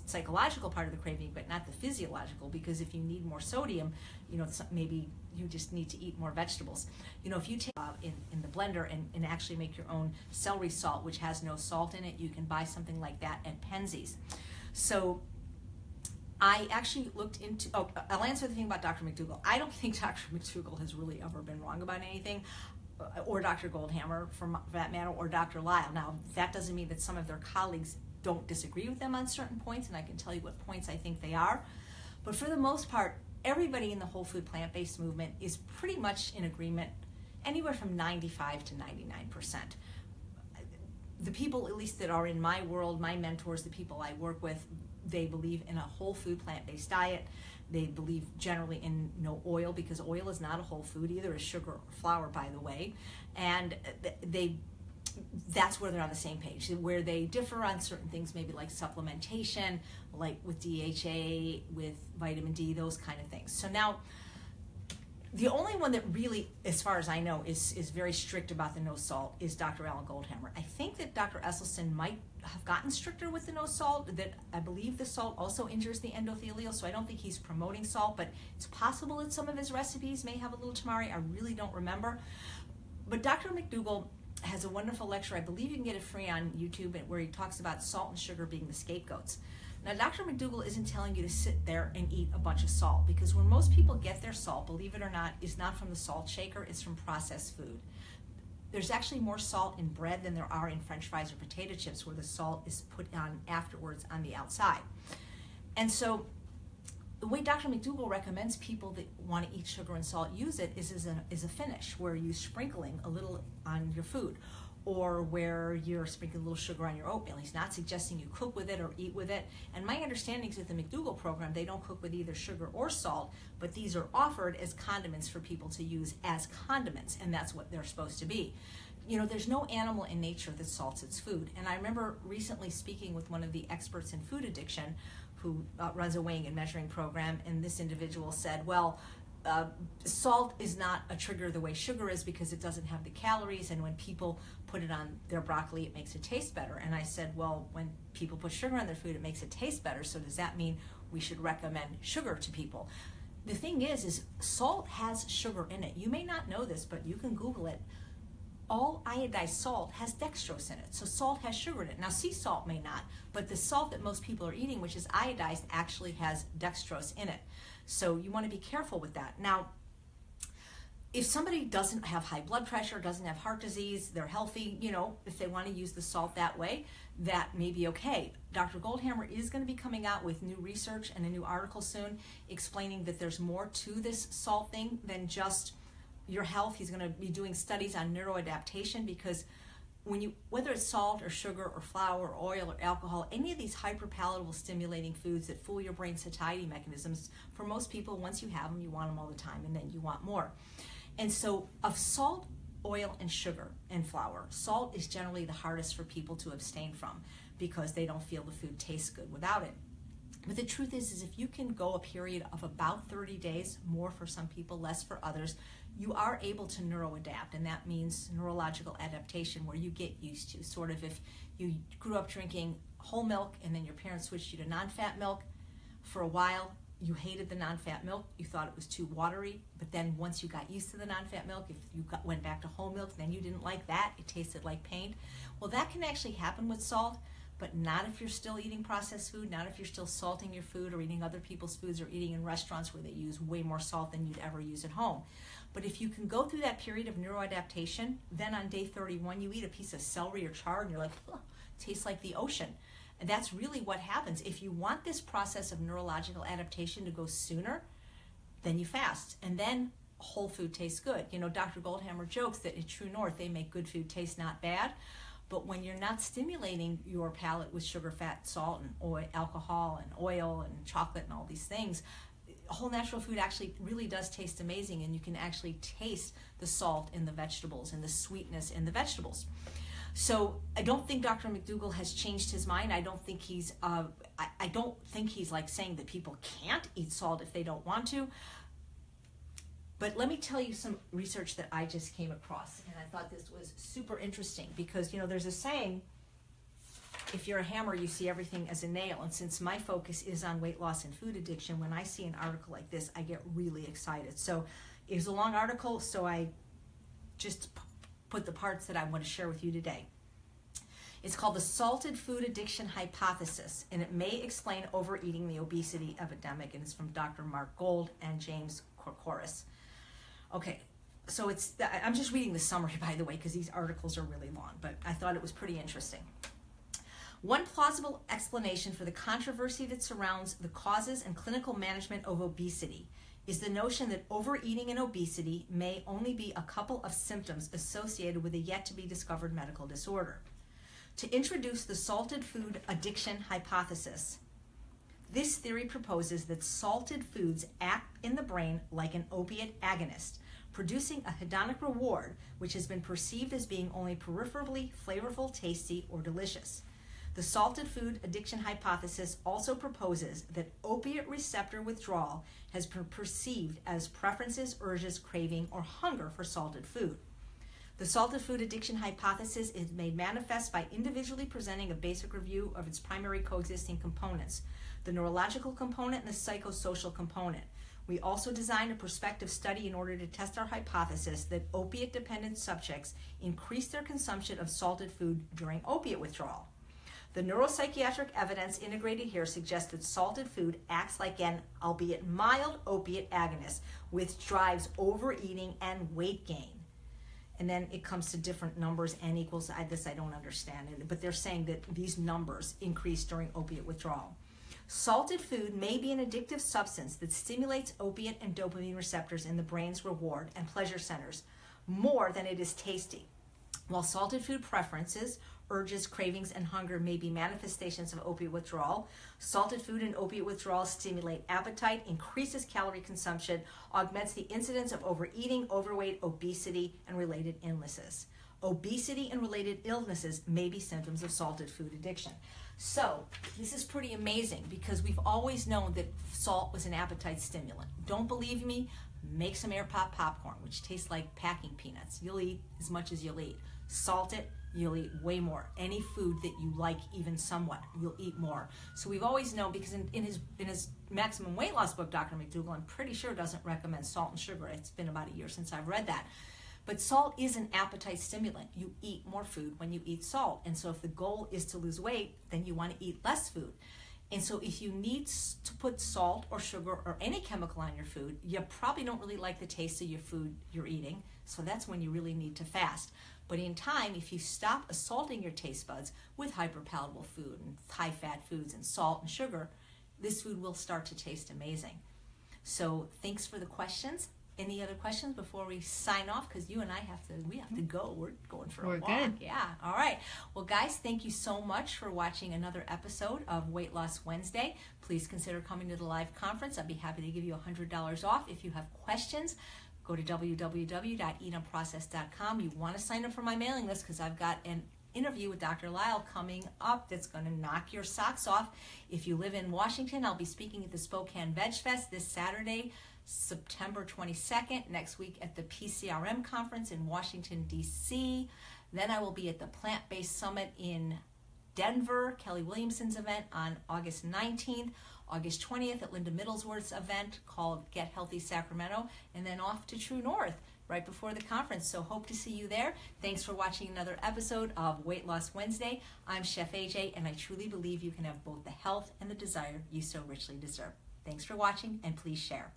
psychological part of the craving, but not the physiological. Because if you need more sodium, you know, maybe you just need to eat more vegetables. You know, if you take uh, in, in the blender and, and actually make your own celery salt, which has no salt in it, you can buy something like that at Penzeys. So I actually looked into, oh, I'll answer the thing about Dr. McDougall. I don't think Dr. McDougall has really ever been wrong about anything, uh, or Dr. Goldhammer for that matter, or Dr. Lyle. Now, that doesn't mean that some of their colleagues don't disagree with them on certain points, and I can tell you what points I think they are. But for the most part, everybody in the whole food plant based movement is pretty much in agreement, anywhere from 95 to 99 percent. The people, at least that are in my world, my mentors, the people I work with, they believe in a whole food plant based diet. They believe generally in no oil because oil is not a whole food either, as sugar or flour, by the way. And uh, they that's where they're on the same page. Where they differ on certain things, maybe like supplementation, like with DHA, with vitamin D, those kind of things. So now, the only one that really, as far as I know, is is very strict about the no salt is Dr. Alan Goldhammer. I think that Dr. Esselstyn might have gotten stricter with the no salt. That I believe the salt also injures the endothelial, so I don't think he's promoting salt. But it's possible that some of his recipes may have a little tamari. I really don't remember. But Dr. McDougall has a wonderful lecture. I believe you can get it free on YouTube, where he talks about salt and sugar being the scapegoats. Now, Dr. McDougall isn't telling you to sit there and eat a bunch of salt because when most people get their salt, believe it or not, is not from the salt shaker, it's from processed food. There's actually more salt in bread than there are in french fries or potato chips where the salt is put on afterwards on the outside. And so the way Dr. McDougall recommends people that want to eat sugar and salt use it is as a, is a finish where you're sprinkling a little on your food. or where you're sprinkling a little sugar on your oatmeal. He's not suggesting you cook with it or eat with it. And my understanding is that the McDougall program, they don't cook with either sugar or salt, but these are offered as condiments for people to use as condiments, and that's what they're supposed to be. You know, there's no animal in nature that salts its food. And I remember recently speaking with one of the experts in food addiction who uh, runs a weighing and measuring program, and this individual said, Well, uh, salt is not a trigger the way sugar is because it doesn't have the calories and when people put it on their broccoli it makes it taste better. And i said well when people put sugar on their food it makes it taste better so does that mean we should recommend sugar to people? The thing is is salt has sugar in it. You may not know this but you can google it all iodized salt has dextrose in it. So salt has sugar in it. Now sea salt may not, but the salt that most people are eating, which is iodized, actually has dextrose in it. So you want to be careful with that. Now, if somebody doesn't have high blood pressure, doesn't have heart disease, they're healthy, you know, if they want to use the salt that way, that may be okay. Dr. Goldhammer is going to be coming out with new research and a new article soon explaining that there's more to this salt thing than just your health. He's going to be doing studies on neuroadaptation because when you whether it's salt or sugar or flour or oil or alcohol any of these hyperpalatable stimulating foods that fool your brain satiety mechanisms for most people once you have them you want them all the time and then you want more and so of salt oil and sugar and flour salt is generally the hardest for people to abstain from because they don't feel the food tastes good without it but the truth is, is if you can go a period of about 30 days, more for some people, less for others, you are able to neuroadapt, and that means neurological adaptation, where you get used to sort of if you grew up drinking whole milk and then your parents switched you to non-fat milk for a while you hated the non-fat milk you thought it was too watery but then once you got used to the non-fat milk if you got, went back to whole milk then you didn't like that it tasted like paint. well that can actually happen with salt but not if you're still eating processed food, not if you're still salting your food or eating other people's foods or eating in restaurants where they use way more salt than you'd ever use at home. But if you can go through that period of neuroadaptation, then on day 31 you eat a piece of celery or chard and you're like, oh, tastes like the ocean. And that's really what happens. If you want this process of neurological adaptation to go sooner, then you fast. And then whole food tastes good. You know, Dr. Goldhammer jokes that in True North they make good food taste not bad. But when you're not stimulating your palate with sugar, fat, salt, and oil, alcohol, and oil, and chocolate, and all these things, whole natural food actually really does taste amazing, and you can actually taste the salt in the vegetables and the sweetness in the vegetables. So I don't think Dr. McDougall has changed his mind. I don't think he's uh, I, I don't think he's like saying that people can't eat salt if they don't want to. But let me tell you some research that I just came across, and I thought this was super interesting because you know there's a saying if you're a hammer, you see everything as a nail. And since my focus is on weight loss and food addiction, when I see an article like this, I get really excited. So it was a long article, so I just put the parts that I want to share with you today. It's called the Salted Food Addiction Hypothesis, and it may explain overeating the obesity epidemic. And it's from Dr. Mark Gold and James Cocores. Okay, so it's I'm just reading the summary, by the way, because these articles are really long, but I thought it was pretty interesting. One plausible explanation for the controversy that surrounds the causes and clinical management of obesity is the notion that overeating and obesity may only be a couple of symptoms associated with a yet to be discovered medical disorder. To introduce the salted food addiction hypothesis, this theory proposes that salted foods act in the brain like an opiate agonist, producing a hedonic reward which has been perceived as being only peripherally flavorful, tasty, or delicious. The salted food addiction hypothesis also proposes that opiate receptor withdrawal has been perceived as preferences, urges, craving, or hunger for salted food. The salted food addiction hypothesis is made manifest by individually presenting a basic review of its primary coexisting components the neurological component and the psychosocial component. We also designed a prospective study in order to test our hypothesis that opiate dependent subjects increase their consumption of salted food during opiate withdrawal. The neuropsychiatric evidence integrated here suggests that salted food acts like an, albeit mild, opiate agonist, which drives overeating and weight gain. And then it comes to different numbers, n equals, I, this I don't understand, it, but they're saying that these numbers increase during opiate withdrawal. Salted food may be an addictive substance that stimulates opiate and dopamine receptors in the brain's reward and pleasure centers more than it is tasty. While salted food preferences, urges, cravings, and hunger may be manifestations of opiate withdrawal, salted food and opiate withdrawal stimulate appetite, increases calorie consumption, augments the incidence of overeating, overweight, obesity, and related illnesses. Obesity and related illnesses may be symptoms of salted food addiction. So, this is pretty amazing because we've always known that salt was an appetite stimulant. Don't believe me? Make some air pop popcorn, which tastes like packing peanuts. You'll eat as much as you'll eat. Salt it, you'll eat way more. Any food that you like, even somewhat, you'll eat more. So we've always known because in, in his in his maximum weight loss book, Dr. McDougall, I'm pretty sure doesn't recommend salt and sugar. It's been about a year since I've read that. But salt is an appetite stimulant. You eat more food when you eat salt. And so if the goal is to lose weight, then you want to eat less food. And so if you need to put salt or sugar or any chemical on your food, you probably don't really like the taste of your food you're eating. So that's when you really need to fast. But in time, if you stop assaulting your taste buds with hyperpalatable food and high fat foods and salt and sugar, this food will start to taste amazing. So thanks for the questions. Any other questions before we sign off? Because you and I have to, we have to go. We're going for We're a walk. good. Yeah. All right. Well, guys, thank you so much for watching another episode of Weight Loss Wednesday. Please consider coming to the live conference. I'd be happy to give you $100 off. If you have questions, go to www.eatunprocessed.com. You want to sign up for my mailing list because I've got an interview with Dr. Lyle coming up that's going to knock your socks off. If you live in Washington, I'll be speaking at the Spokane Veg Fest this Saturday, September 22nd, next week at the PCRM conference in Washington, D.C. Then I will be at the Plant Based Summit in Denver, Kelly Williamson's event on August 19th, August 20th at Linda Middlesworth's event called Get Healthy Sacramento, and then off to True North right before the conference. So hope to see you there. Thanks for watching another episode of Weight Loss Wednesday. I'm Chef AJ, and I truly believe you can have both the health and the desire you so richly deserve. Thanks for watching, and please share.